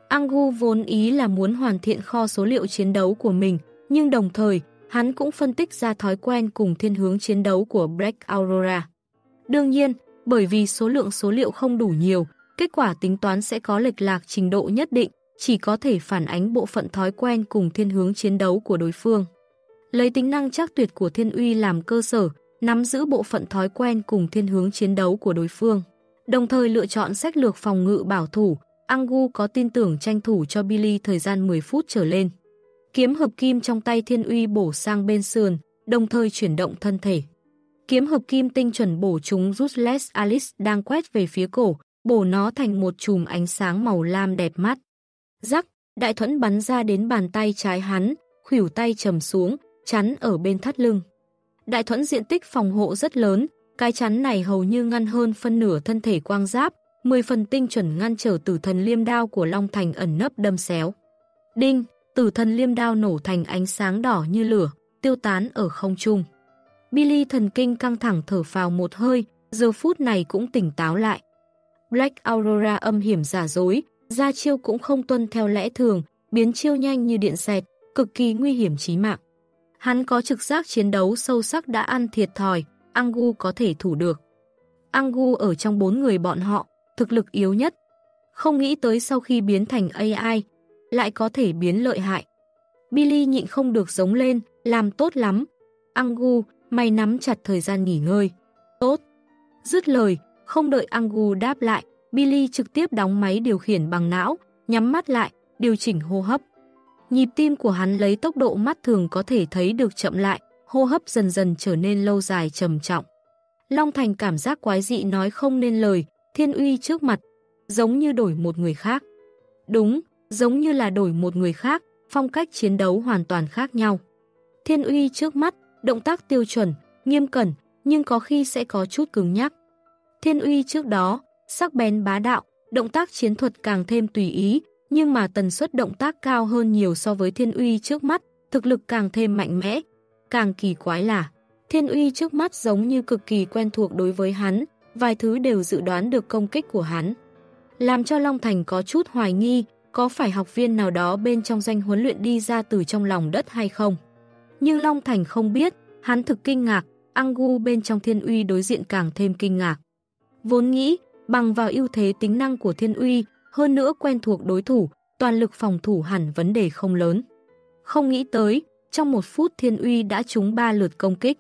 Angu vốn ý là muốn hoàn thiện kho số liệu chiến đấu của mình, nhưng đồng thời, hắn cũng phân tích ra thói quen cùng thiên hướng chiến đấu của Black Aurora. Đương nhiên, bởi vì số lượng số liệu không đủ nhiều, kết quả tính toán sẽ có lệch lạc trình độ nhất định, chỉ có thể phản ánh bộ phận thói quen cùng thiên hướng chiến đấu của đối phương. Lấy tính năng chắc tuyệt của thiên uy làm cơ sở, nắm giữ bộ phận thói quen cùng thiên hướng chiến đấu của đối phương. Đồng thời lựa chọn sách lược phòng ngự bảo thủ, Angu có tin tưởng tranh thủ cho Billy thời gian 10 phút trở lên. Kiếm hợp kim trong tay thiên uy bổ sang bên sườn, đồng thời chuyển động thân thể. Kiếm hợp kim tinh chuẩn bổ trúng Ruthless Alice đang quét về phía cổ, bổ nó thành một chùm ánh sáng màu lam đẹp mắt. Rắc, đại thuẫn bắn ra đến bàn tay trái hắn, khuỷu tay trầm xuống, chắn ở bên thắt lưng. Đại thuẫn diện tích phòng hộ rất lớn, cái chắn này hầu như ngăn hơn phân nửa thân thể quang giáp, 10 phần tinh chuẩn ngăn trở tử thần liêm đao của Long Thành ẩn nấp đâm xéo. Đinh, tử thần liêm đao nổ thành ánh sáng đỏ như lửa, tiêu tán ở không trung. Billy thần kinh căng thẳng thở phào một hơi, giờ phút này cũng tỉnh táo lại. Black Aurora âm hiểm giả dối, ra chiêu cũng không tuân theo lẽ thường, biến chiêu nhanh như điện xẹt, cực kỳ nguy hiểm chí mạng. Hắn có trực giác chiến đấu sâu sắc đã ăn thiệt thòi, Angu có thể thủ được. Angu ở trong bốn người bọn họ, thực lực yếu nhất. Không nghĩ tới sau khi biến thành AI, lại có thể biến lợi hại. Billy nhịn không được giống lên, làm tốt lắm. Angu, mày nắm chặt thời gian nghỉ ngơi. Tốt. Dứt lời, không đợi Angu đáp lại, Billy trực tiếp đóng máy điều khiển bằng não, nhắm mắt lại, điều chỉnh hô hấp. Nhịp tim của hắn lấy tốc độ mắt thường có thể thấy được chậm lại, hô hấp dần dần trở nên lâu dài trầm trọng. Long Thành cảm giác quái dị nói không nên lời, thiên uy trước mặt, giống như đổi một người khác. Đúng, giống như là đổi một người khác, phong cách chiến đấu hoàn toàn khác nhau. Thiên uy trước mắt, động tác tiêu chuẩn, nghiêm cẩn, nhưng có khi sẽ có chút cứng nhắc. Thiên uy trước đó, sắc bén bá đạo, động tác chiến thuật càng thêm tùy ý, nhưng mà tần suất động tác cao hơn nhiều so với thiên uy trước mắt, thực lực càng thêm mạnh mẽ. Càng kỳ quái là, thiên uy trước mắt giống như cực kỳ quen thuộc đối với hắn, vài thứ đều dự đoán được công kích của hắn. Làm cho Long Thành có chút hoài nghi, có phải học viên nào đó bên trong danh huấn luyện đi ra từ trong lòng đất hay không. Nhưng Long Thành không biết, hắn thực kinh ngạc, Angu bên trong thiên uy đối diện càng thêm kinh ngạc. Vốn nghĩ, bằng vào ưu thế tính năng của thiên uy, hơn nữa quen thuộc đối thủ, toàn lực phòng thủ hẳn vấn đề không lớn. Không nghĩ tới, trong một phút thiên uy đã trúng 3 lượt công kích.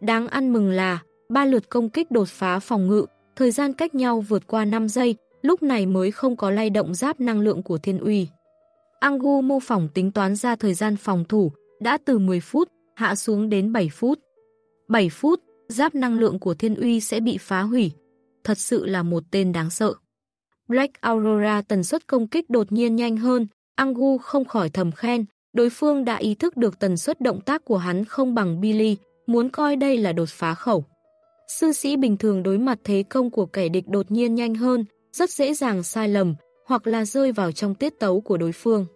Đáng ăn mừng là, 3 lượt công kích đột phá phòng ngự, thời gian cách nhau vượt qua 5 giây, lúc này mới không có lay động giáp năng lượng của thiên uy. Angu mô phỏng tính toán ra thời gian phòng thủ, đã từ 10 phút, hạ xuống đến 7 phút. 7 phút, giáp năng lượng của thiên uy sẽ bị phá hủy. Thật sự là một tên đáng sợ. Black Aurora tần suất công kích đột nhiên nhanh hơn, Angu không khỏi thầm khen, đối phương đã ý thức được tần suất động tác của hắn không bằng Billy, muốn coi đây là đột phá khẩu. Sư sĩ bình thường đối mặt thế công của kẻ địch đột nhiên nhanh hơn, rất dễ dàng sai lầm, hoặc là rơi vào trong tiết tấu của đối phương.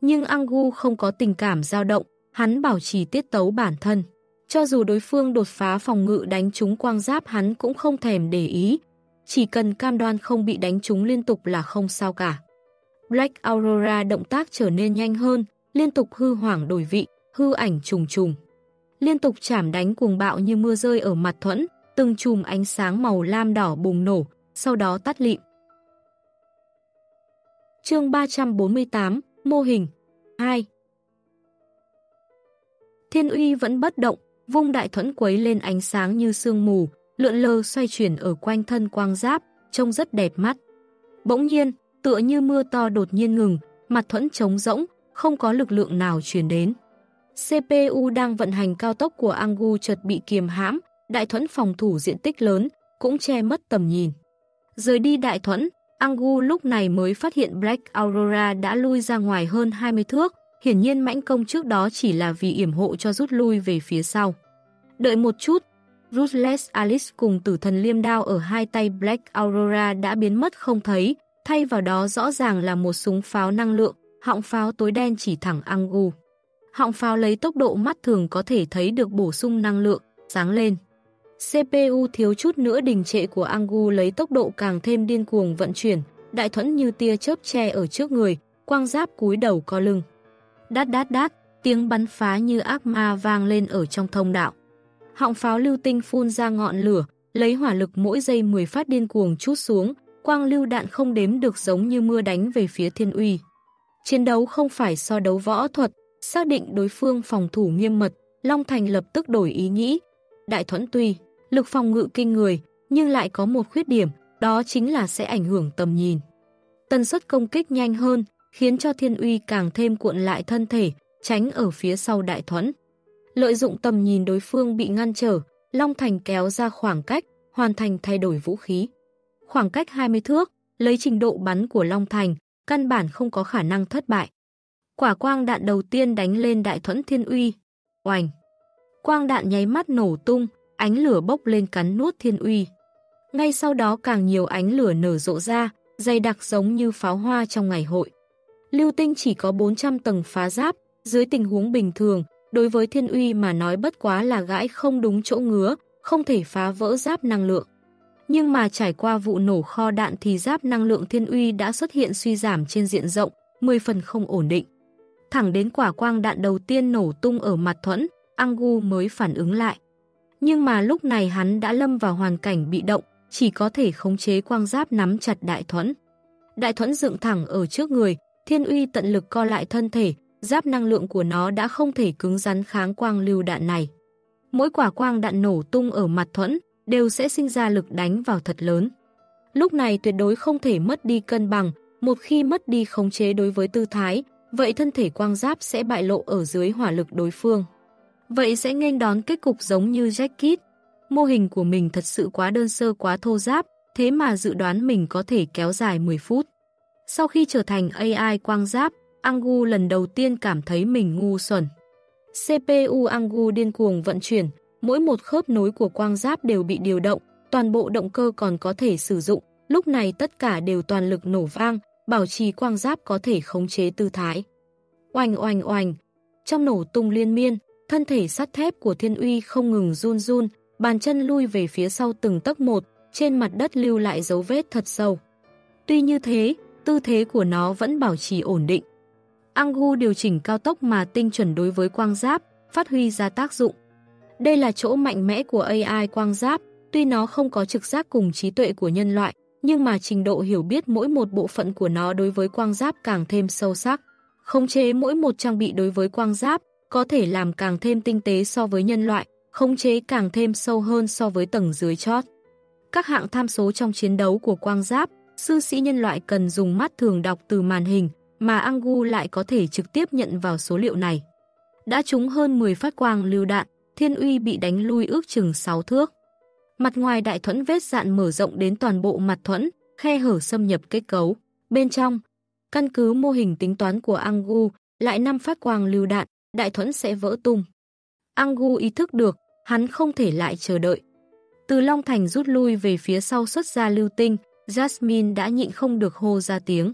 Nhưng Angu không có tình cảm dao động, hắn bảo trì tiết tấu bản thân. Cho dù đối phương đột phá phòng ngự đánh trúng quang giáp hắn cũng không thèm để ý, chỉ cần cam đoan không bị đánh trúng liên tục là không sao cả. Black Aurora động tác trở nên nhanh hơn, liên tục hư hoảng đổi vị, hư ảnh trùng trùng. Liên tục chảm đánh cuồng bạo như mưa rơi ở mặt thuẫn, từng chùm ánh sáng màu lam đỏ bùng nổ, sau đó tắt lịm. Chương 348, Mô hình 2 Thiên uy vẫn bất động, vung đại thuẫn quấy lên ánh sáng như sương mù, lượn lờ xoay chuyển ở quanh thân quang giáp, trông rất đẹp mắt. Bỗng nhiên, tựa như mưa to đột nhiên ngừng, mặt thuẫn trống rỗng, không có lực lượng nào truyền đến. CPU đang vận hành cao tốc của Angu chợt bị kiềm hãm, đại thuẫn phòng thủ diện tích lớn, cũng che mất tầm nhìn. Rời đi đại thuẫn, Angu lúc này mới phát hiện Black Aurora đã lui ra ngoài hơn 20 thước, hiển nhiên mãnh công trước đó chỉ là vì yểm hộ cho rút lui về phía sau. Đợi một chút, Ruthless Alice cùng tử thần liêm đao ở hai tay Black Aurora đã biến mất không thấy, thay vào đó rõ ràng là một súng pháo năng lượng, họng pháo tối đen chỉ thẳng Angu. Họng pháo lấy tốc độ mắt thường có thể thấy được bổ sung năng lượng, sáng lên. CPU thiếu chút nữa đình trệ của Angu lấy tốc độ càng thêm điên cuồng vận chuyển, đại thuẫn như tia chớp che ở trước người, quang giáp cúi đầu co lưng. Đát đát đát, tiếng bắn phá như ác ma vang lên ở trong thông đạo. Họng pháo lưu tinh phun ra ngọn lửa, lấy hỏa lực mỗi giây 10 phát điên cuồng chút xuống, quang lưu đạn không đếm được giống như mưa đánh về phía thiên uy. Chiến đấu không phải so đấu võ thuật, xác định đối phương phòng thủ nghiêm mật, Long Thành lập tức đổi ý nghĩ. Đại thuẫn tuy, lực phòng ngự kinh người, nhưng lại có một khuyết điểm, đó chính là sẽ ảnh hưởng tầm nhìn. Tần suất công kích nhanh hơn, khiến cho thiên uy càng thêm cuộn lại thân thể, tránh ở phía sau đại thuẫn. Lợi dụng tầm nhìn đối phương bị ngăn trở, Long Thành kéo ra khoảng cách, hoàn thành thay đổi vũ khí. Khoảng cách 20 thước, lấy trình độ bắn của Long Thành, căn bản không có khả năng thất bại. Quả quang đạn đầu tiên đánh lên đại thuẫn thiên uy. Oành! Quang đạn nháy mắt nổ tung, ánh lửa bốc lên cắn nuốt thiên uy. Ngay sau đó càng nhiều ánh lửa nở rộ ra, dày đặc giống như pháo hoa trong ngày hội. Lưu tinh chỉ có 400 tầng phá giáp, dưới tình huống bình thường, đối với thiên uy mà nói bất quá là gãi không đúng chỗ ngứa, không thể phá vỡ giáp năng lượng. Nhưng mà trải qua vụ nổ kho đạn thì giáp năng lượng thiên uy đã xuất hiện suy giảm trên diện rộng, 10 phần không ổn định. Thẳng đến quả quang đạn đầu tiên nổ tung ở mặt thuẫn, Angu mới phản ứng lại. Nhưng mà lúc này hắn đã lâm vào hoàn cảnh bị động, chỉ có thể khống chế quang giáp nắm chặt đại thuẫn. Đại thuẫn dựng thẳng ở trước người, thiên uy tận lực co lại thân thể, giáp năng lượng của nó đã không thể cứng rắn kháng quang lưu đạn này. Mỗi quả quang đạn nổ tung ở mặt thuẫn đều sẽ sinh ra lực đánh vào thật lớn. Lúc này tuyệt đối không thể mất đi cân bằng, một khi mất đi khống chế đối với tư thái, vậy thân thể quang giáp sẽ bại lộ ở dưới hỏa lực đối phương. Vậy sẽ nghênh đón kết cục giống như Jacket. Mô hình của mình thật sự quá đơn sơ quá thô giáp, thế mà dự đoán mình có thể kéo dài 10 phút. Sau khi trở thành AI quang giáp, Angu lần đầu tiên cảm thấy mình ngu xuẩn. CPU Angu điên cuồng vận chuyển, mỗi một khớp nối của quang giáp đều bị điều động, toàn bộ động cơ còn có thể sử dụng, lúc này tất cả đều toàn lực nổ vang, bảo trì quang giáp có thể khống chế tư thái. Oanh oanh oanh, trong nổ tung liên miên, thân thể sắt thép của thiên uy không ngừng run run, bàn chân lui về phía sau từng tấc một, trên mặt đất lưu lại dấu vết thật sâu. Tuy như thế, tư thế của nó vẫn bảo trì ổn định. Angu điều chỉnh cao tốc mà tinh chuẩn đối với quang giáp, phát huy ra tác dụng. Đây là chỗ mạnh mẽ của AI quang giáp, tuy nó không có trực giác cùng trí tuệ của nhân loại, nhưng mà trình độ hiểu biết mỗi một bộ phận của nó đối với quang giáp càng thêm sâu sắc. Khống chế mỗi một trang bị đối với quang giáp có thể làm càng thêm tinh tế so với nhân loại, khống chế càng thêm sâu hơn so với tầng dưới chót. Các hạng tham số trong chiến đấu của quang giáp, sư sĩ nhân loại cần dùng mắt thường đọc từ màn hình, mà Angu lại có thể trực tiếp nhận vào số liệu này. Đã trúng hơn 10 phát quang lưu đạn, Thiên Uy bị đánh lui ước chừng 6 thước. Mặt ngoài đại thuẫn vết dạn mở rộng đến toàn bộ mặt thuẫn, khe hở xâm nhập kết cấu. Bên trong, căn cứ mô hình tính toán của Angu, lại 5 phát quang lưu đạn, đại thuẫn sẽ vỡ tung. Angu ý thức được, hắn không thể lại chờ đợi. Từ Long Thành rút lui về phía sau xuất ra lưu tinh, Jasmine đã nhịn không được hô ra tiếng.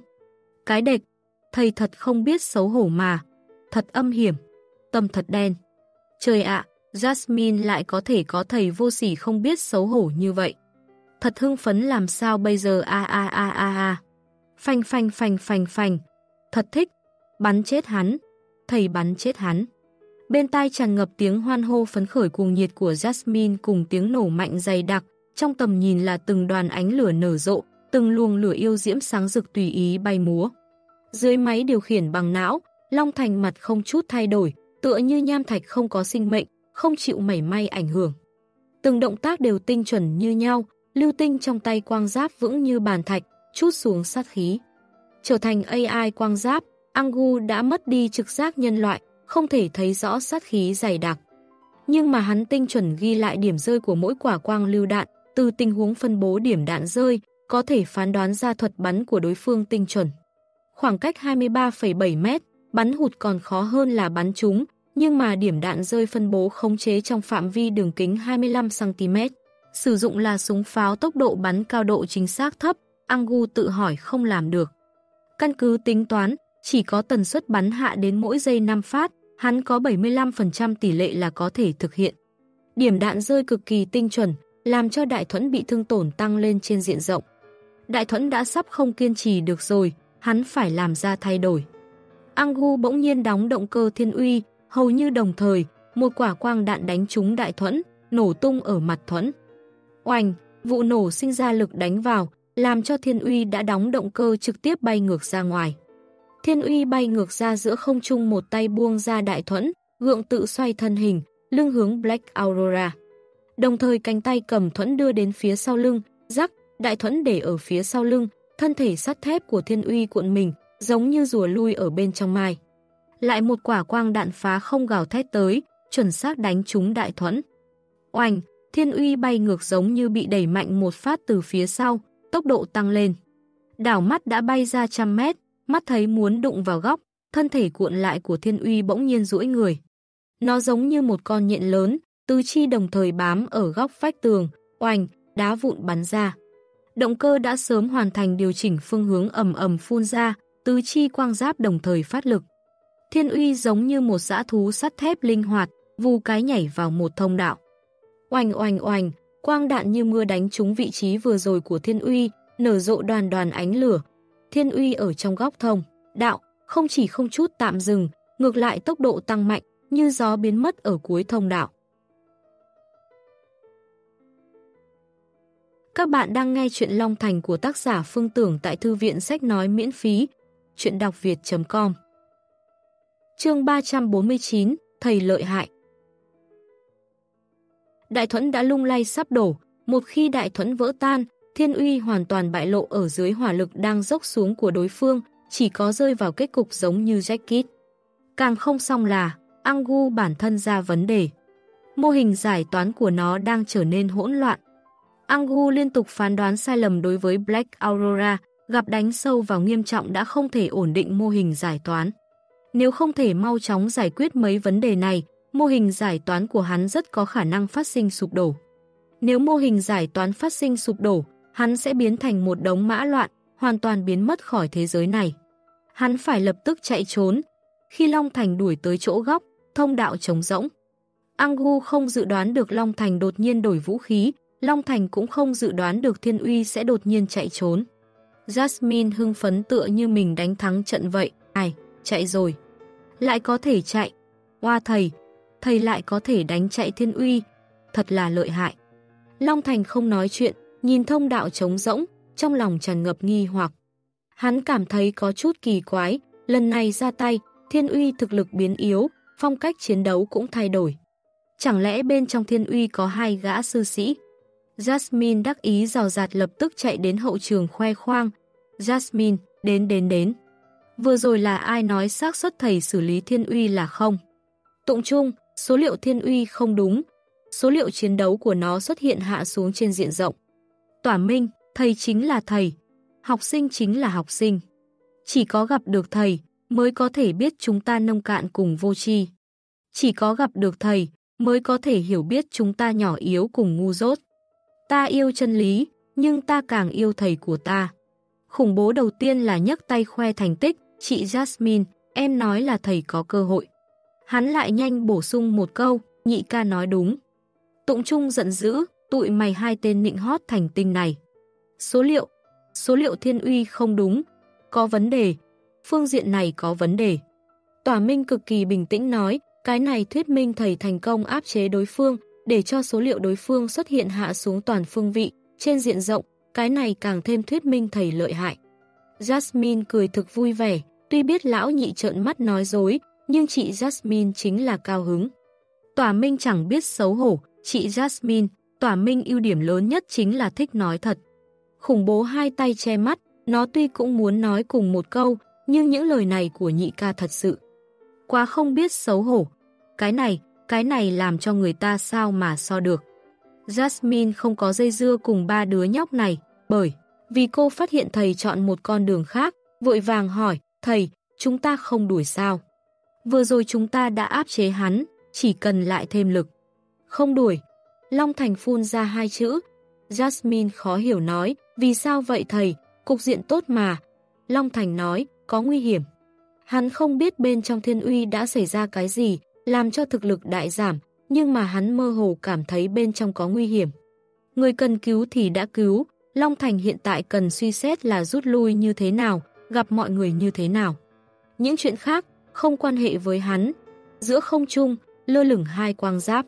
Cái đệch, thầy thật không biết xấu hổ mà, thật âm hiểm, tâm thật đen. Trời ạ, Jasmine lại có thể có thầy vô sỉ không biết xấu hổ như vậy. Thật hưng phấn làm sao bây giờ a a a a a. Phanh phanh phanh phanh phanh. Thật thích. Bắn chết hắn. Thầy bắn chết hắn. Bên tai tràn ngập tiếng hoan hô phấn khởi cuồng nhiệt của Jasmine cùng tiếng nổ mạnh dày đặc. Trong tầm nhìn là từng đoàn ánh lửa nở rộ, từng luồng lửa yêu diễm sáng rực tùy ý bay múa. Dưới máy điều khiển bằng não, Long Thành mặt không chút thay đổi, tựa như nham thạch không có sinh mệnh, không chịu mảy may ảnh hưởng. Từng động tác đều tinh chuẩn như nhau, lưu tinh trong tay quang giáp vững như bàn thạch, chút xuống sát khí. Trở thành AI quang giáp, Angu đã mất đi trực giác nhân loại, không thể thấy rõ sát khí dày đặc. Nhưng mà hắn tinh chuẩn ghi lại điểm rơi của mỗi quả quang lưu đạn, từ tình huống phân bố điểm đạn rơi, có thể phán đoán ra thuật bắn của đối phương tinh chuẩn. Khoảng cách 23,7m bắn hụt còn khó hơn là bắn trúng, nhưng mà điểm đạn rơi phân bố khống chế trong phạm vi đường kính 25cm. Sử dụng là súng pháo tốc độ bắn cao độ chính xác thấp, Angu tự hỏi không làm được. Căn cứ tính toán, chỉ có tần suất bắn hạ đến mỗi giây 5 phát, hắn có 75% tỷ lệ là có thể thực hiện. Điểm đạn rơi cực kỳ tinh chuẩn, làm cho đại thuẫn bị thương tổn tăng lên trên diện rộng. Đại thuẫn đã sắp không kiên trì được rồi, hắn phải làm ra thay đổi. Angu bỗng nhiên đóng động cơ thiên uy, hầu như đồng thời, một quả quang đạn đánh trúng đại thuẫn, nổ tung ở mặt thuẫn. Oanh, vụ nổ sinh ra lực đánh vào, làm cho Thiên Uy đã đóng động cơ trực tiếp bay ngược ra ngoài. Thiên Uy bay ngược ra giữa không trung một tay buông ra đại thuẫn, gượng tự xoay thân hình, lưng hướng Black Aurora. Đồng thời cánh tay cầm thuẫn đưa đến phía sau lưng, rắc, đại thuẫn để ở phía sau lưng, thân thể sắt thép của Thiên Uy cuộn mình, giống như rùa lui ở bên trong mai. Lại một quả quang đạn phá không gào thét tới, chuẩn xác đánh trúng đại thuẫn. Oanh, Thiên Uy bay ngược giống như bị đẩy mạnh một phát từ phía sau, tốc độ tăng lên. Đảo mắt đã bay ra trăm mét, mắt thấy muốn đụng vào góc, thân thể cuộn lại của Thiên Uy bỗng nhiên duỗi người. Nó giống như một con nhện lớn, tứ chi đồng thời bám ở góc vách tường, oành đá vụn bắn ra. Động cơ đã sớm hoàn thành điều chỉnh phương hướng ầm ầm phun ra, tứ chi quang giáp đồng thời phát lực. Thiên uy giống như một dã thú sắt thép linh hoạt, vù cái nhảy vào một thông đạo. oành oành oành quang đạn như mưa đánh trúng vị trí vừa rồi của thiên uy, nở rộ đoàn đoàn ánh lửa. Thiên uy ở trong góc thông, đạo, không chỉ không chút tạm dừng, ngược lại tốc độ tăng mạnh, như gió biến mất ở cuối thông đạo. Các bạn đang nghe chuyện Long Thành của tác giả Phương Tưởng tại Thư viện Sách Nói miễn phí, chuyện đọc việt.com Chương 349, Thầy lợi hại Đại thuẫn đã lung lay sắp đổ, một khi đại thuẫn vỡ tan, thiên uy hoàn toàn bại lộ ở dưới hỏa lực đang dốc xuống của đối phương, chỉ có rơi vào kết cục giống như Jacket. Càng không xong là, Angu bản thân ra vấn đề. Mô hình giải toán của nó đang trở nên hỗn loạn. Angu liên tục phán đoán sai lầm đối với Black Aurora, gặp đánh sâu vào nghiêm trọng đã không thể ổn định mô hình giải toán. Nếu không thể mau chóng giải quyết mấy vấn đề này, mô hình giải toán của hắn rất có khả năng phát sinh sụp đổ. Nếu mô hình giải toán phát sinh sụp đổ, hắn sẽ biến thành một đống mã loạn, hoàn toàn biến mất khỏi thế giới này. Hắn phải lập tức chạy trốn. Khi Long Thành đuổi tới chỗ góc, thông đạo trống rỗng. Angu không dự đoán được Long Thành đột nhiên đổi vũ khí, Long Thành cũng không dự đoán được Thiên Uy sẽ đột nhiên chạy trốn. Jasmine hưng phấn tựa như mình đánh thắng trận vậy. Ai, chạy rồi. Lại có thể chạy. Hoa thầy, thầy lại có thể đánh chạy Thiên Uy. Thật là lợi hại. Long Thành không nói chuyện, nhìn thông đạo trống rỗng, trong lòng tràn ngập nghi hoặc. Hắn cảm thấy có chút kỳ quái, lần này ra tay, Thiên Uy thực lực biến yếu, phong cách chiến đấu cũng thay đổi. Chẳng lẽ bên trong thiên uy có hai gã sư sĩ? Jasmine đắc ý rào rạt lập tức chạy đến hậu trường khoe khoang. Jasmine, đến đến đến. Vừa rồi là ai nói xác suất thầy xử lý thiên uy là không? Tụng chung, số liệu thiên uy không đúng. Số liệu chiến đấu của nó xuất hiện hạ xuống trên diện rộng. Tỏa minh, thầy chính là thầy. Học sinh chính là học sinh. Chỉ có gặp được thầy, mới có thể biết chúng ta nông cạn cùng vô tri. Chỉ có gặp được thầy, mới có thể hiểu biết chúng ta nhỏ yếu cùng ngu dốt. Ta yêu chân lý, nhưng ta càng yêu thầy của ta. Khủng bố đầu tiên là nhấc tay khoe thành tích, chị Jasmine, em nói là thầy có cơ hội. Hắn lại nhanh bổ sung một câu, nhị ca nói đúng. Tụng Trung giận dữ, tụi mày hai tên nịnh hót thành tinh này. Số liệu, số liệu thiên uy không đúng, có vấn đề, phương diện này có vấn đề. Tòa Minh cực kỳ bình tĩnh nói, cái này thuyết minh thầy thành công áp chế đối phương, để cho số liệu đối phương xuất hiện hạ xuống toàn phương vị, trên diện rộng, cái này càng thêm thuyết minh thầy lợi hại. Jasmine cười thực vui vẻ, tuy biết lão nhị trợn mắt nói dối, nhưng chị Jasmine chính là cao hứng. Tòa Minh chẳng biết xấu hổ, chị Jasmine, Tòa Minh ưu điểm lớn nhất chính là thích nói thật. Khủng bố hai tay che mắt, nó tuy cũng muốn nói cùng một câu, nhưng những lời này của nhị ca thật sự. Quá không biết xấu hổ. Cái này, cái này làm cho người ta sao mà so được. Jasmine không có dây dưa cùng ba đứa nhóc này, bởi vì cô phát hiện thầy chọn một con đường khác, vội vàng hỏi, thầy, chúng ta không đuổi sao? Vừa rồi chúng ta đã áp chế hắn, chỉ cần lại thêm lực. Không đuổi. Long Thành phun ra hai chữ. Jasmine khó hiểu nói, vì sao vậy thầy, cục diện tốt mà. Long Thành nói, có nguy hiểm. Hắn không biết bên trong thiên uy đã xảy ra cái gì, làm cho thực lực đại giảm, nhưng mà hắn mơ hồ cảm thấy bên trong có nguy hiểm. Người cần cứu thì đã cứu, Long Thành hiện tại cần suy xét là rút lui như thế nào, gặp mọi người như thế nào. Những chuyện khác không quan hệ với hắn. Giữa không trung, lơ lửng hai quang giáp.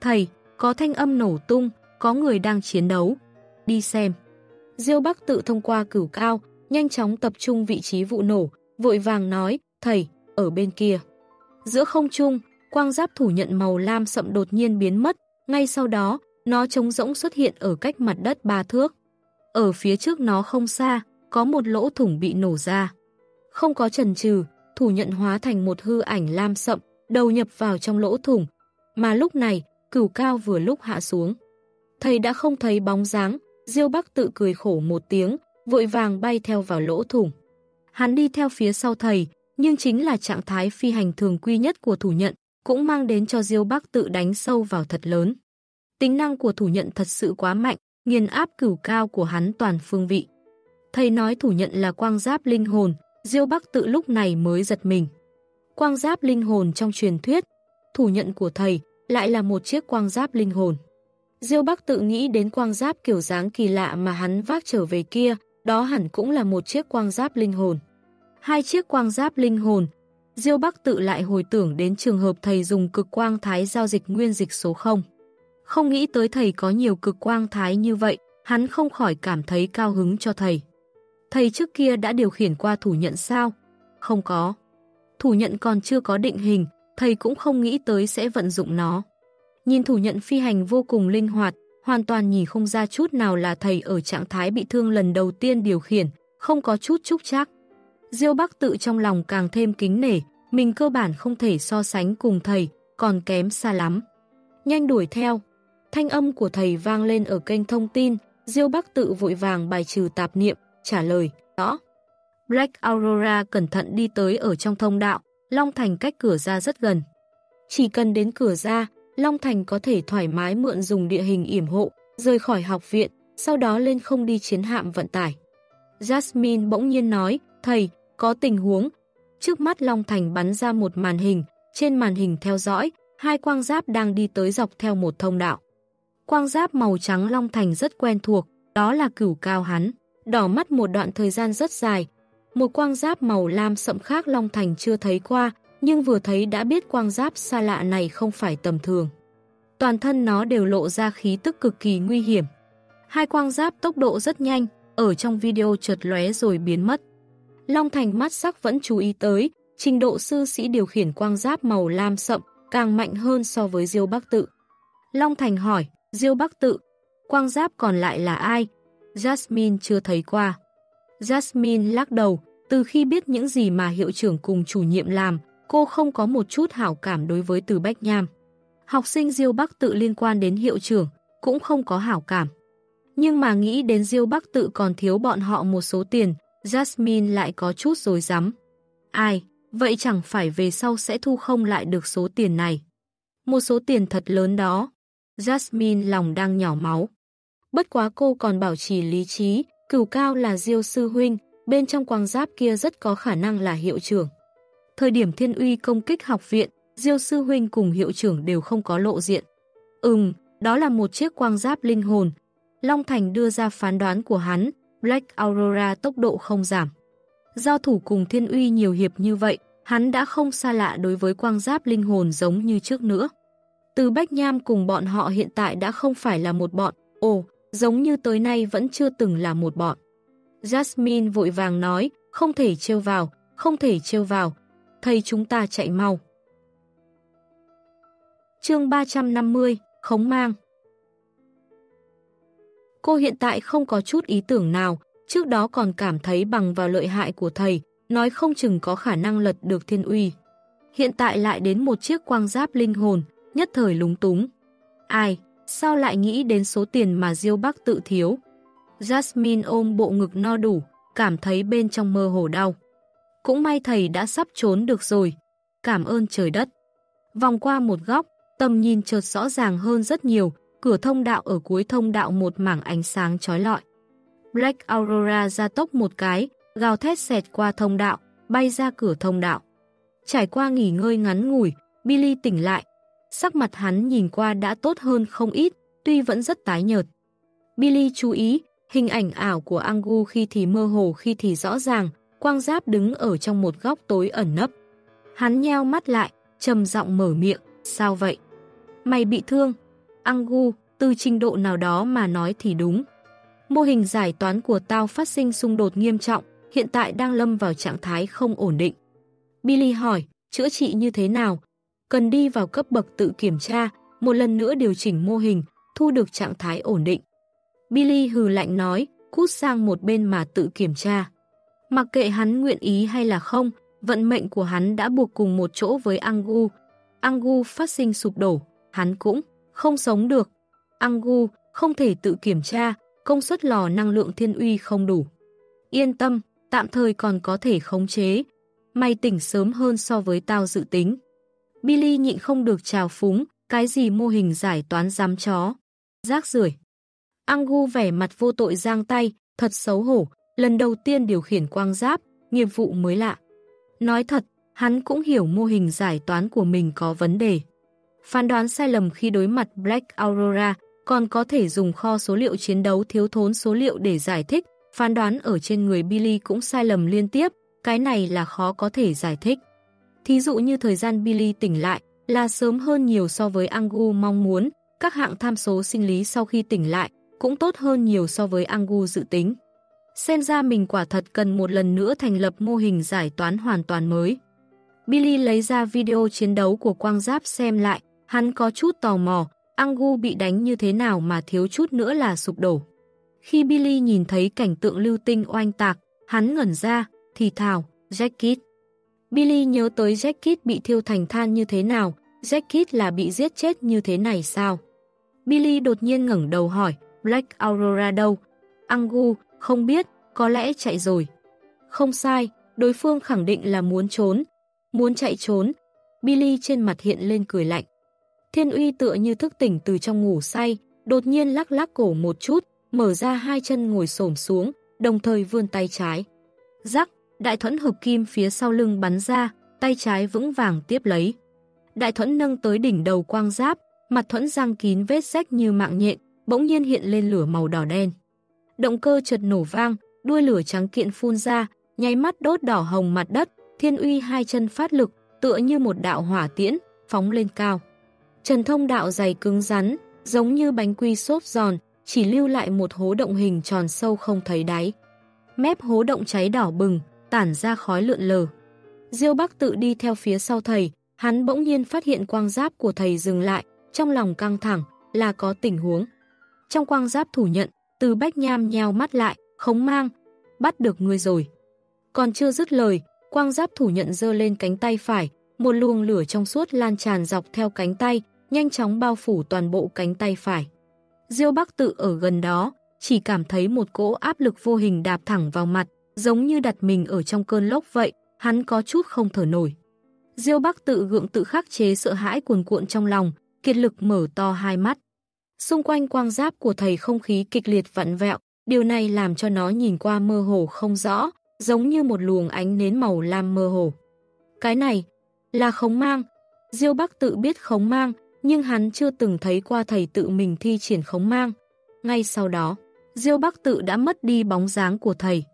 Thầy, có thanh âm nổ tung, có người đang chiến đấu. Đi xem. Diêu Bắc tự thông qua cửu cao, nhanh chóng tập trung vị trí vụ nổ, vội vàng nói, thầy, ở bên kia. Giữa không trung, quang giáp thủ nhận màu lam sậm đột nhiên biến mất, ngay sau đó, nó trống rỗng xuất hiện ở cách mặt đất ba thước. Ở phía trước nó không xa, có một lỗ thủng bị nổ ra. Không có chần chừ, thủ nhận hóa thành một hư ảnh lam sậm, đầu nhập vào trong lỗ thủng. Mà lúc này, cửu cao vừa lúc hạ xuống. Thầy đã không thấy bóng dáng, Diêu Bắc tự cười khổ một tiếng, vội vàng bay theo vào lỗ thủng. Hắn đi theo phía sau thầy, nhưng chính là trạng thái phi hành thường quy nhất của thủ nhận, cũng mang đến cho Diêu Bắc tự đánh sâu vào thật lớn. Tính năng của thủ nhận thật sự quá mạnh, nghiền áp cửu cao của hắn toàn phương vị. Thầy nói thủ nhận là quang giáp linh hồn, Diêu Bắc tự lúc này mới giật mình. Quang giáp linh hồn trong truyền thuyết, thủ nhận của thầy lại là một chiếc quang giáp linh hồn. Diêu Bắc tự nghĩ đến quang giáp kiểu dáng kỳ lạ mà hắn vác trở về kia, đó hẳn cũng là một chiếc quang giáp linh hồn. Hai chiếc quang giáp linh hồn, Diêu Bắc tự lại hồi tưởng đến trường hợp thầy dùng cực quang thái giao dịch nguyên dịch số 0. Không nghĩ tới thầy có nhiều cực quang thái như vậy, hắn không khỏi cảm thấy cao hứng cho thầy. Thầy trước kia đã điều khiển qua thủ nhận sao? Không có. Thủ nhận còn chưa có định hình, thầy cũng không nghĩ tới sẽ vận dụng nó. Nhìn thủ nhận phi hành vô cùng linh hoạt, hoàn toàn nhìn không ra chút nào là thầy ở trạng thái bị thương lần đầu tiên điều khiển, không có chút trúc chắc. Diêu Bắc tự trong lòng càng thêm kính nể, mình cơ bản không thể so sánh cùng thầy, còn kém xa lắm. Nhanh đuổi theo. Thanh âm của thầy vang lên ở kênh thông tin, Diêu Bắc tự vội vàng bài trừ tạp niệm, trả lời, rõ. Black Aurora cẩn thận đi tới ở trong thông đạo, Long Thành cách cửa ra rất gần. Chỉ cần đến cửa ra, Long Thành có thể thoải mái mượn dùng địa hình yểm hộ, rời khỏi học viện, sau đó lên không đi chiến hạm vận tải. Jasmine bỗng nhiên nói, thầy, có tình huống. Trước mắt Long Thành bắn ra một màn hình, trên màn hình theo dõi, hai quang giáp đang đi tới dọc theo một thông đạo. Quang giáp màu trắng Long Thành rất quen thuộc, đó là cửu cao hắn, đỏ mắt một đoạn thời gian rất dài. Một quang giáp màu lam sậm khác Long Thành chưa thấy qua, nhưng vừa thấy đã biết quang giáp xa lạ này không phải tầm thường. Toàn thân nó đều lộ ra khí tức cực kỳ nguy hiểm. Hai quang giáp tốc độ rất nhanh, ở trong video chợt lóe rồi biến mất. Long Thành mắt sắc vẫn chú ý tới, trình độ sư sĩ điều khiển quang giáp màu lam sậm càng mạnh hơn so với Diêu Bắc Tự. Long Thành hỏi, Diêu Bắc Tự, quang giáp còn lại là ai? Jasmine chưa thấy qua. Jasmine lắc đầu, từ khi biết những gì mà hiệu trưởng cùng chủ nhiệm làm, cô không có một chút hảo cảm đối với Từ Bách Nham. Học sinh Diêu Bắc tự liên quan đến hiệu trưởng, cũng không có hảo cảm. Nhưng mà nghĩ đến Diêu Bắc tự còn thiếu bọn họ một số tiền, Jasmine lại có chút rồi dám. Ai, vậy chẳng phải về sau sẽ thu không lại được số tiền này. Một số tiền thật lớn đó. Jasmine lòng đang nhỏ máu. Bất quá cô còn bảo trì lý trí, cửu cao là Diêu sư huynh, bên trong quang giáp kia rất có khả năng là hiệu trưởng. Thời điểm thiên uy công kích học viện, Diêu sư huynh cùng hiệu trưởng đều không có lộ diện. Ừm, đó là một chiếc quang giáp linh hồn. Long Thành đưa ra phán đoán của hắn, Black Aurora tốc độ không giảm. Giao thủ cùng thiên uy nhiều hiệp như vậy, hắn đã không xa lạ đối với quang giáp linh hồn giống như trước nữa. Từ Bách Nham cùng bọn họ hiện tại đã không phải là một bọn, ồ, giống như tới nay vẫn chưa từng là một bọn. Jasmine vội vàng nói, không thể trêu vào, không thể trêu vào, thầy chúng ta chạy mau. chương 350, Khống Mang Cô hiện tại không có chút ý tưởng nào, trước đó còn cảm thấy bằng vào lợi hại của thầy, nói không chừng có khả năng lật được thiên uy. Hiện tại lại đến một chiếc quang giáp linh hồn, nhất thời lúng túng. Ai, sao lại nghĩ đến số tiền mà Diêu Bắc tự thiếu? Jasmine ôm bộ ngực no đủ, cảm thấy bên trong mơ hồ đau. Cũng may thầy đã sắp trốn được rồi. Cảm ơn trời đất. Vòng qua một góc, tầm nhìn chợt rõ ràng hơn rất nhiều, cửa thông đạo ở cuối thông đạo một mảng ánh sáng chói lọi. Black Aurora ra tốc một cái, gào thét xẹt qua thông đạo, bay ra cửa thông đạo. Trải qua nghỉ ngơi ngắn ngủi, Billy tỉnh lại. Sắc mặt hắn nhìn qua đã tốt hơn không ít, tuy vẫn rất tái nhợt. Billy chú ý, hình ảnh ảo của Angu khi thì mơ hồ khi thì rõ ràng, quang giáp đứng ở trong một góc tối ẩn nấp. Hắn nheo mắt lại, trầm giọng mở miệng, sao vậy? Mày bị thương? Angu, từ trình độ nào đó mà nói thì đúng. Mô hình giải toán của tao phát sinh xung đột nghiêm trọng, hiện tại đang lâm vào trạng thái không ổn định. Billy hỏi, chữa trị như thế nào? Cần đi vào cấp bậc tự kiểm tra, một lần nữa điều chỉnh mô hình, thu được trạng thái ổn định. Billy hừ lạnh nói, cút sang một bên mà tự kiểm tra. Mặc kệ hắn nguyện ý hay là không, vận mệnh của hắn đã buộc cùng một chỗ với Angu. Angu phát sinh sụp đổ, hắn cũng không sống được. Angu không thể tự kiểm tra, công suất lò năng lượng thiên uy không đủ. Yên tâm, tạm thời còn có thể khống chế. May tỉnh sớm hơn so với tao dự tính. Billy nhịn không được trào phúng, cái gì mô hình giải toán giám chó. Rác rưởi Angu vẻ mặt vô tội giang tay, thật xấu hổ, lần đầu tiên điều khiển quang giáp, nghiệp vụ mới lạ. Nói thật, hắn cũng hiểu mô hình giải toán của mình có vấn đề. Phán đoán sai lầm khi đối mặt Black Aurora, còn có thể dùng kho số liệu chiến đấu thiếu thốn số liệu để giải thích, phán đoán ở trên người Billy cũng sai lầm liên tiếp, cái này là khó có thể giải thích. Thí dụ như thời gian Billy tỉnh lại là sớm hơn nhiều so với Angu mong muốn, các hạng tham số sinh lý sau khi tỉnh lại cũng tốt hơn nhiều so với Angu dự tính. Xem ra mình quả thật cần một lần nữa thành lập mô hình giải toán hoàn toàn mới. Billy lấy ra video chiến đấu của quang giáp xem lại, hắn có chút tò mò, Angu bị đánh như thế nào mà thiếu chút nữa là sụp đổ. Khi Billy nhìn thấy cảnh tượng lưu tinh oanh tạc, hắn ngẩn ra, thì thào, Jacket. Billy nhớ tới Jacket bị thiêu thành than như thế nào, Jacket là bị giết chết như thế này sao? Billy đột nhiên ngẩng đầu hỏi, Black Aurora đâu? Angu, không biết, có lẽ chạy rồi. Không sai, đối phương khẳng định là muốn trốn. Muốn chạy trốn. Billy trên mặt hiện lên cười lạnh. Thiên uy tựa như thức tỉnh từ trong ngủ say, đột nhiên lắc lắc cổ một chút, mở ra hai chân ngồi xổm xuống, đồng thời vươn tay trái. Rắc, đại thuẫn hợp kim phía sau lưng bắn ra, tay trái vững vàng tiếp lấy. Đại thuẫn nâng tới đỉnh đầu quang giáp, mặt thuẫn răng kín vết rách như mạng nhện, bỗng nhiên hiện lên lửa màu đỏ đen. Động cơ chợt nổ vang, đuôi lửa trắng kiện phun ra, nháy mắt đốt đỏ hồng mặt đất, thiên uy hai chân phát lực, tựa như một đạo hỏa tiễn, phóng lên cao. Trần thông đạo dày cứng rắn, giống như bánh quy xốp giòn, chỉ lưu lại một hố động hình tròn sâu không thấy đáy. Mép hố động cháy đỏ bừng, tản ra khói lượn lờ. Diêu Bắc tự đi theo phía sau thầy, hắn bỗng nhiên phát hiện quang giáp của thầy dừng lại, trong lòng căng thẳng, là có tình huống. Trong quang giáp thủ nhận, từ bách nham nheo mắt lại, khống mang, bắt được ngươi rồi. Còn chưa dứt lời, quang giáp thủ nhận dơ lên cánh tay phải, một luồng lửa trong suốt lan tràn dọc theo cánh tay, nhanh chóng bao phủ toàn bộ cánh tay phải. Diêu Bắc tự ở gần đó, chỉ cảm thấy một cỗ áp lực vô hình đạp thẳng vào mặt, giống như đặt mình ở trong cơn lốc vậy, hắn có chút không thở nổi. Diêu Bắc tự gượng tự khắc chế sợ hãi cuồn cuộn trong lòng, kiệt lực mở to hai mắt. Xung quanh quang giáp của thầy không khí kịch liệt vặn vẹo, điều này làm cho nó nhìn qua mơ hồ không rõ, giống như một luồng ánh nến màu lam mơ hồ. Cái này là khống mang. Diêu Bắc tự biết khống mang, nhưng hắn chưa từng thấy qua thầy tự mình thi triển khống mang. Ngay sau đó, Diêu Bắc tự đã mất đi bóng dáng của thầy.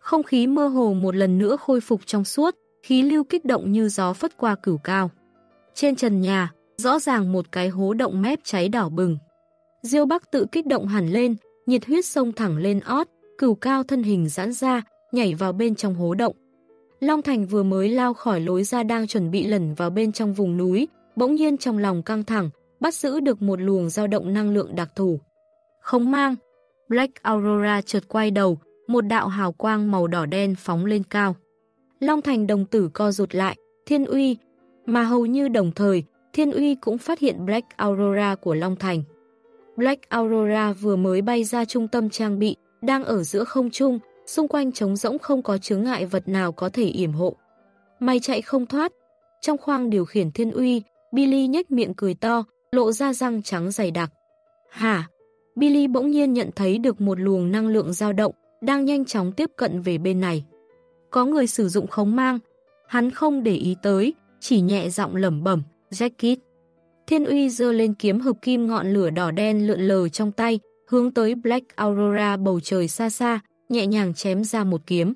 Không khí mơ hồ một lần nữa khôi phục trong suốt, khí lưu kích động như gió phất qua cửu cao. Trên trần nhà, rõ ràng một cái hố động mép cháy đỏ bừng. Diêu Bắc tự kích động hẳn lên, nhiệt huyết sông thẳng lên ót, cửu cao thân hình giãn ra, nhảy vào bên trong hố động. Long Thành vừa mới lao khỏi lối ra đang chuẩn bị lẩn vào bên trong vùng núi, bỗng nhiên trong lòng căng thẳng, bắt giữ được một luồng dao động năng lượng đặc thù. Không mang, Black Aurora chợt quay đầu, một đạo hào quang màu đỏ đen phóng lên cao. Long Thành đồng tử co rụt lại, Thiên Uy, mà hầu như đồng thời, Thiên Uy cũng phát hiện Black Aurora của Long Thành. Black Aurora vừa mới bay ra trung tâm trang bị, đang ở giữa không trung, xung quanh trống rỗng không có chướng ngại vật nào có thể yểm hộ. Mày chạy không thoát. Trong khoang điều khiển Thiên Uy, Billy nhếch miệng cười to, lộ ra răng trắng dày đặc. Hả? Billy bỗng nhiên nhận thấy được một luồng năng lượng dao động, đang nhanh chóng tiếp cận về bên này. Có người sử dụng khống mang, hắn không để ý tới, chỉ nhẹ giọng lẩm bẩm, Jacket. Thiên uy dơ lên kiếm hợp kim ngọn lửa đỏ đen lượn lờ trong tay, hướng tới Black Aurora bầu trời xa xa, nhẹ nhàng chém ra một kiếm.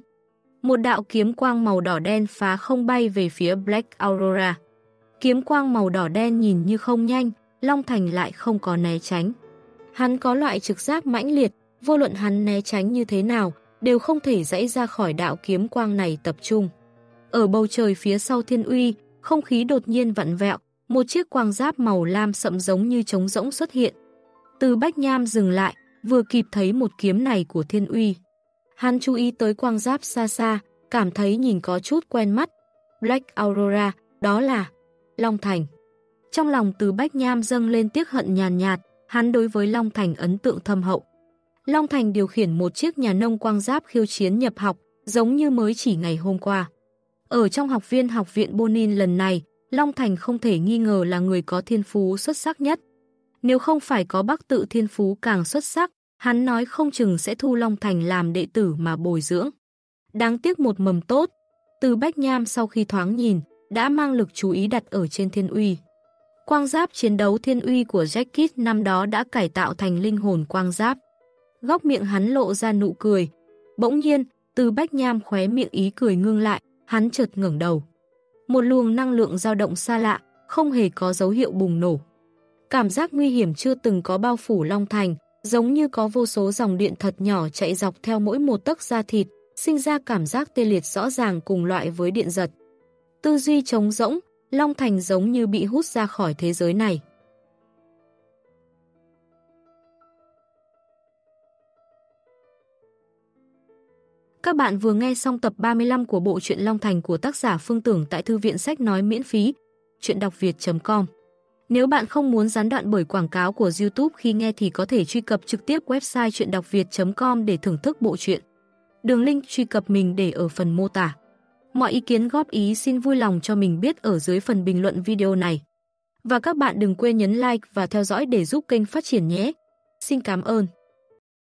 Một đạo kiếm quang màu đỏ đen phá không bay về phía Black Aurora. Kiếm quang màu đỏ đen nhìn như không nhanh, Long Thành lại không có né tránh. Hắn có loại trực giác mãnh liệt, vô luận hắn né tránh như thế nào, đều không thể dãy ra khỏi đạo kiếm quang này tập trung. Ở bầu trời phía sau thiên uy, không khí đột nhiên vặn vẹo, một chiếc quang giáp màu lam sậm giống như trống rỗng xuất hiện. Từ Bách Nham dừng lại, vừa kịp thấy một kiếm này của thiên uy. Hắn chú ý tới quang giáp xa xa, cảm thấy nhìn có chút quen mắt. Black Aurora, đó là Long Thành. Trong lòng từ Bách Nham dâng lên tiếc hận nhàn nhạt, hắn đối với Long Thành ấn tượng thâm hậu. Long Thành điều khiển một chiếc nhà nông quang giáp khiêu chiến nhập học, giống như mới chỉ ngày hôm qua. Ở trong học viên học viện Bonin lần này, Long Thành không thể nghi ngờ là người có thiên phú xuất sắc nhất. Nếu không phải có bác tự thiên phú càng xuất sắc, hắn nói không chừng sẽ thu Long Thành làm đệ tử mà bồi dưỡng. Đáng tiếc một mầm tốt, từ Bách Nham sau khi thoáng nhìn, đã mang lực chú ý đặt ở trên thiên uy. Quang giáp chiến đấu thiên uy của Jackit năm đó đã cải tạo thành linh hồn quang giáp. Góc miệng hắn lộ ra nụ cười. Bỗng nhiên, từ Bách Nham khóe miệng ý cười ngưng lại, hắn chợt ngẩng đầu. Một luồng năng lượng dao động xa lạ, không hề có dấu hiệu bùng nổ. Cảm giác nguy hiểm chưa từng có bao phủ Long Thành, giống như có vô số dòng điện thật nhỏ chạy dọc theo mỗi một tấc da thịt, sinh ra cảm giác tê liệt rõ ràng cùng loại với điện giật. Tư duy trống rỗng, Long Thành giống như bị hút ra khỏi thế giới này. Các bạn vừa nghe xong tập 35 của bộ truyện Long Thành của tác giả Phương Tưởng tại Thư viện Sách Nói miễn phí, chuyện đọc việt.com. Nếu bạn không muốn gián đoạn bởi quảng cáo của YouTube khi nghe thì có thể truy cập trực tiếp website chuyện đọc việt.com để thưởng thức bộ truyện. Đường link truy cập mình để ở phần mô tả. Mọi ý kiến góp ý xin vui lòng cho mình biết ở dưới phần bình luận video này. Và các bạn đừng quên nhấn like và theo dõi để giúp kênh phát triển nhé. Xin cảm ơn.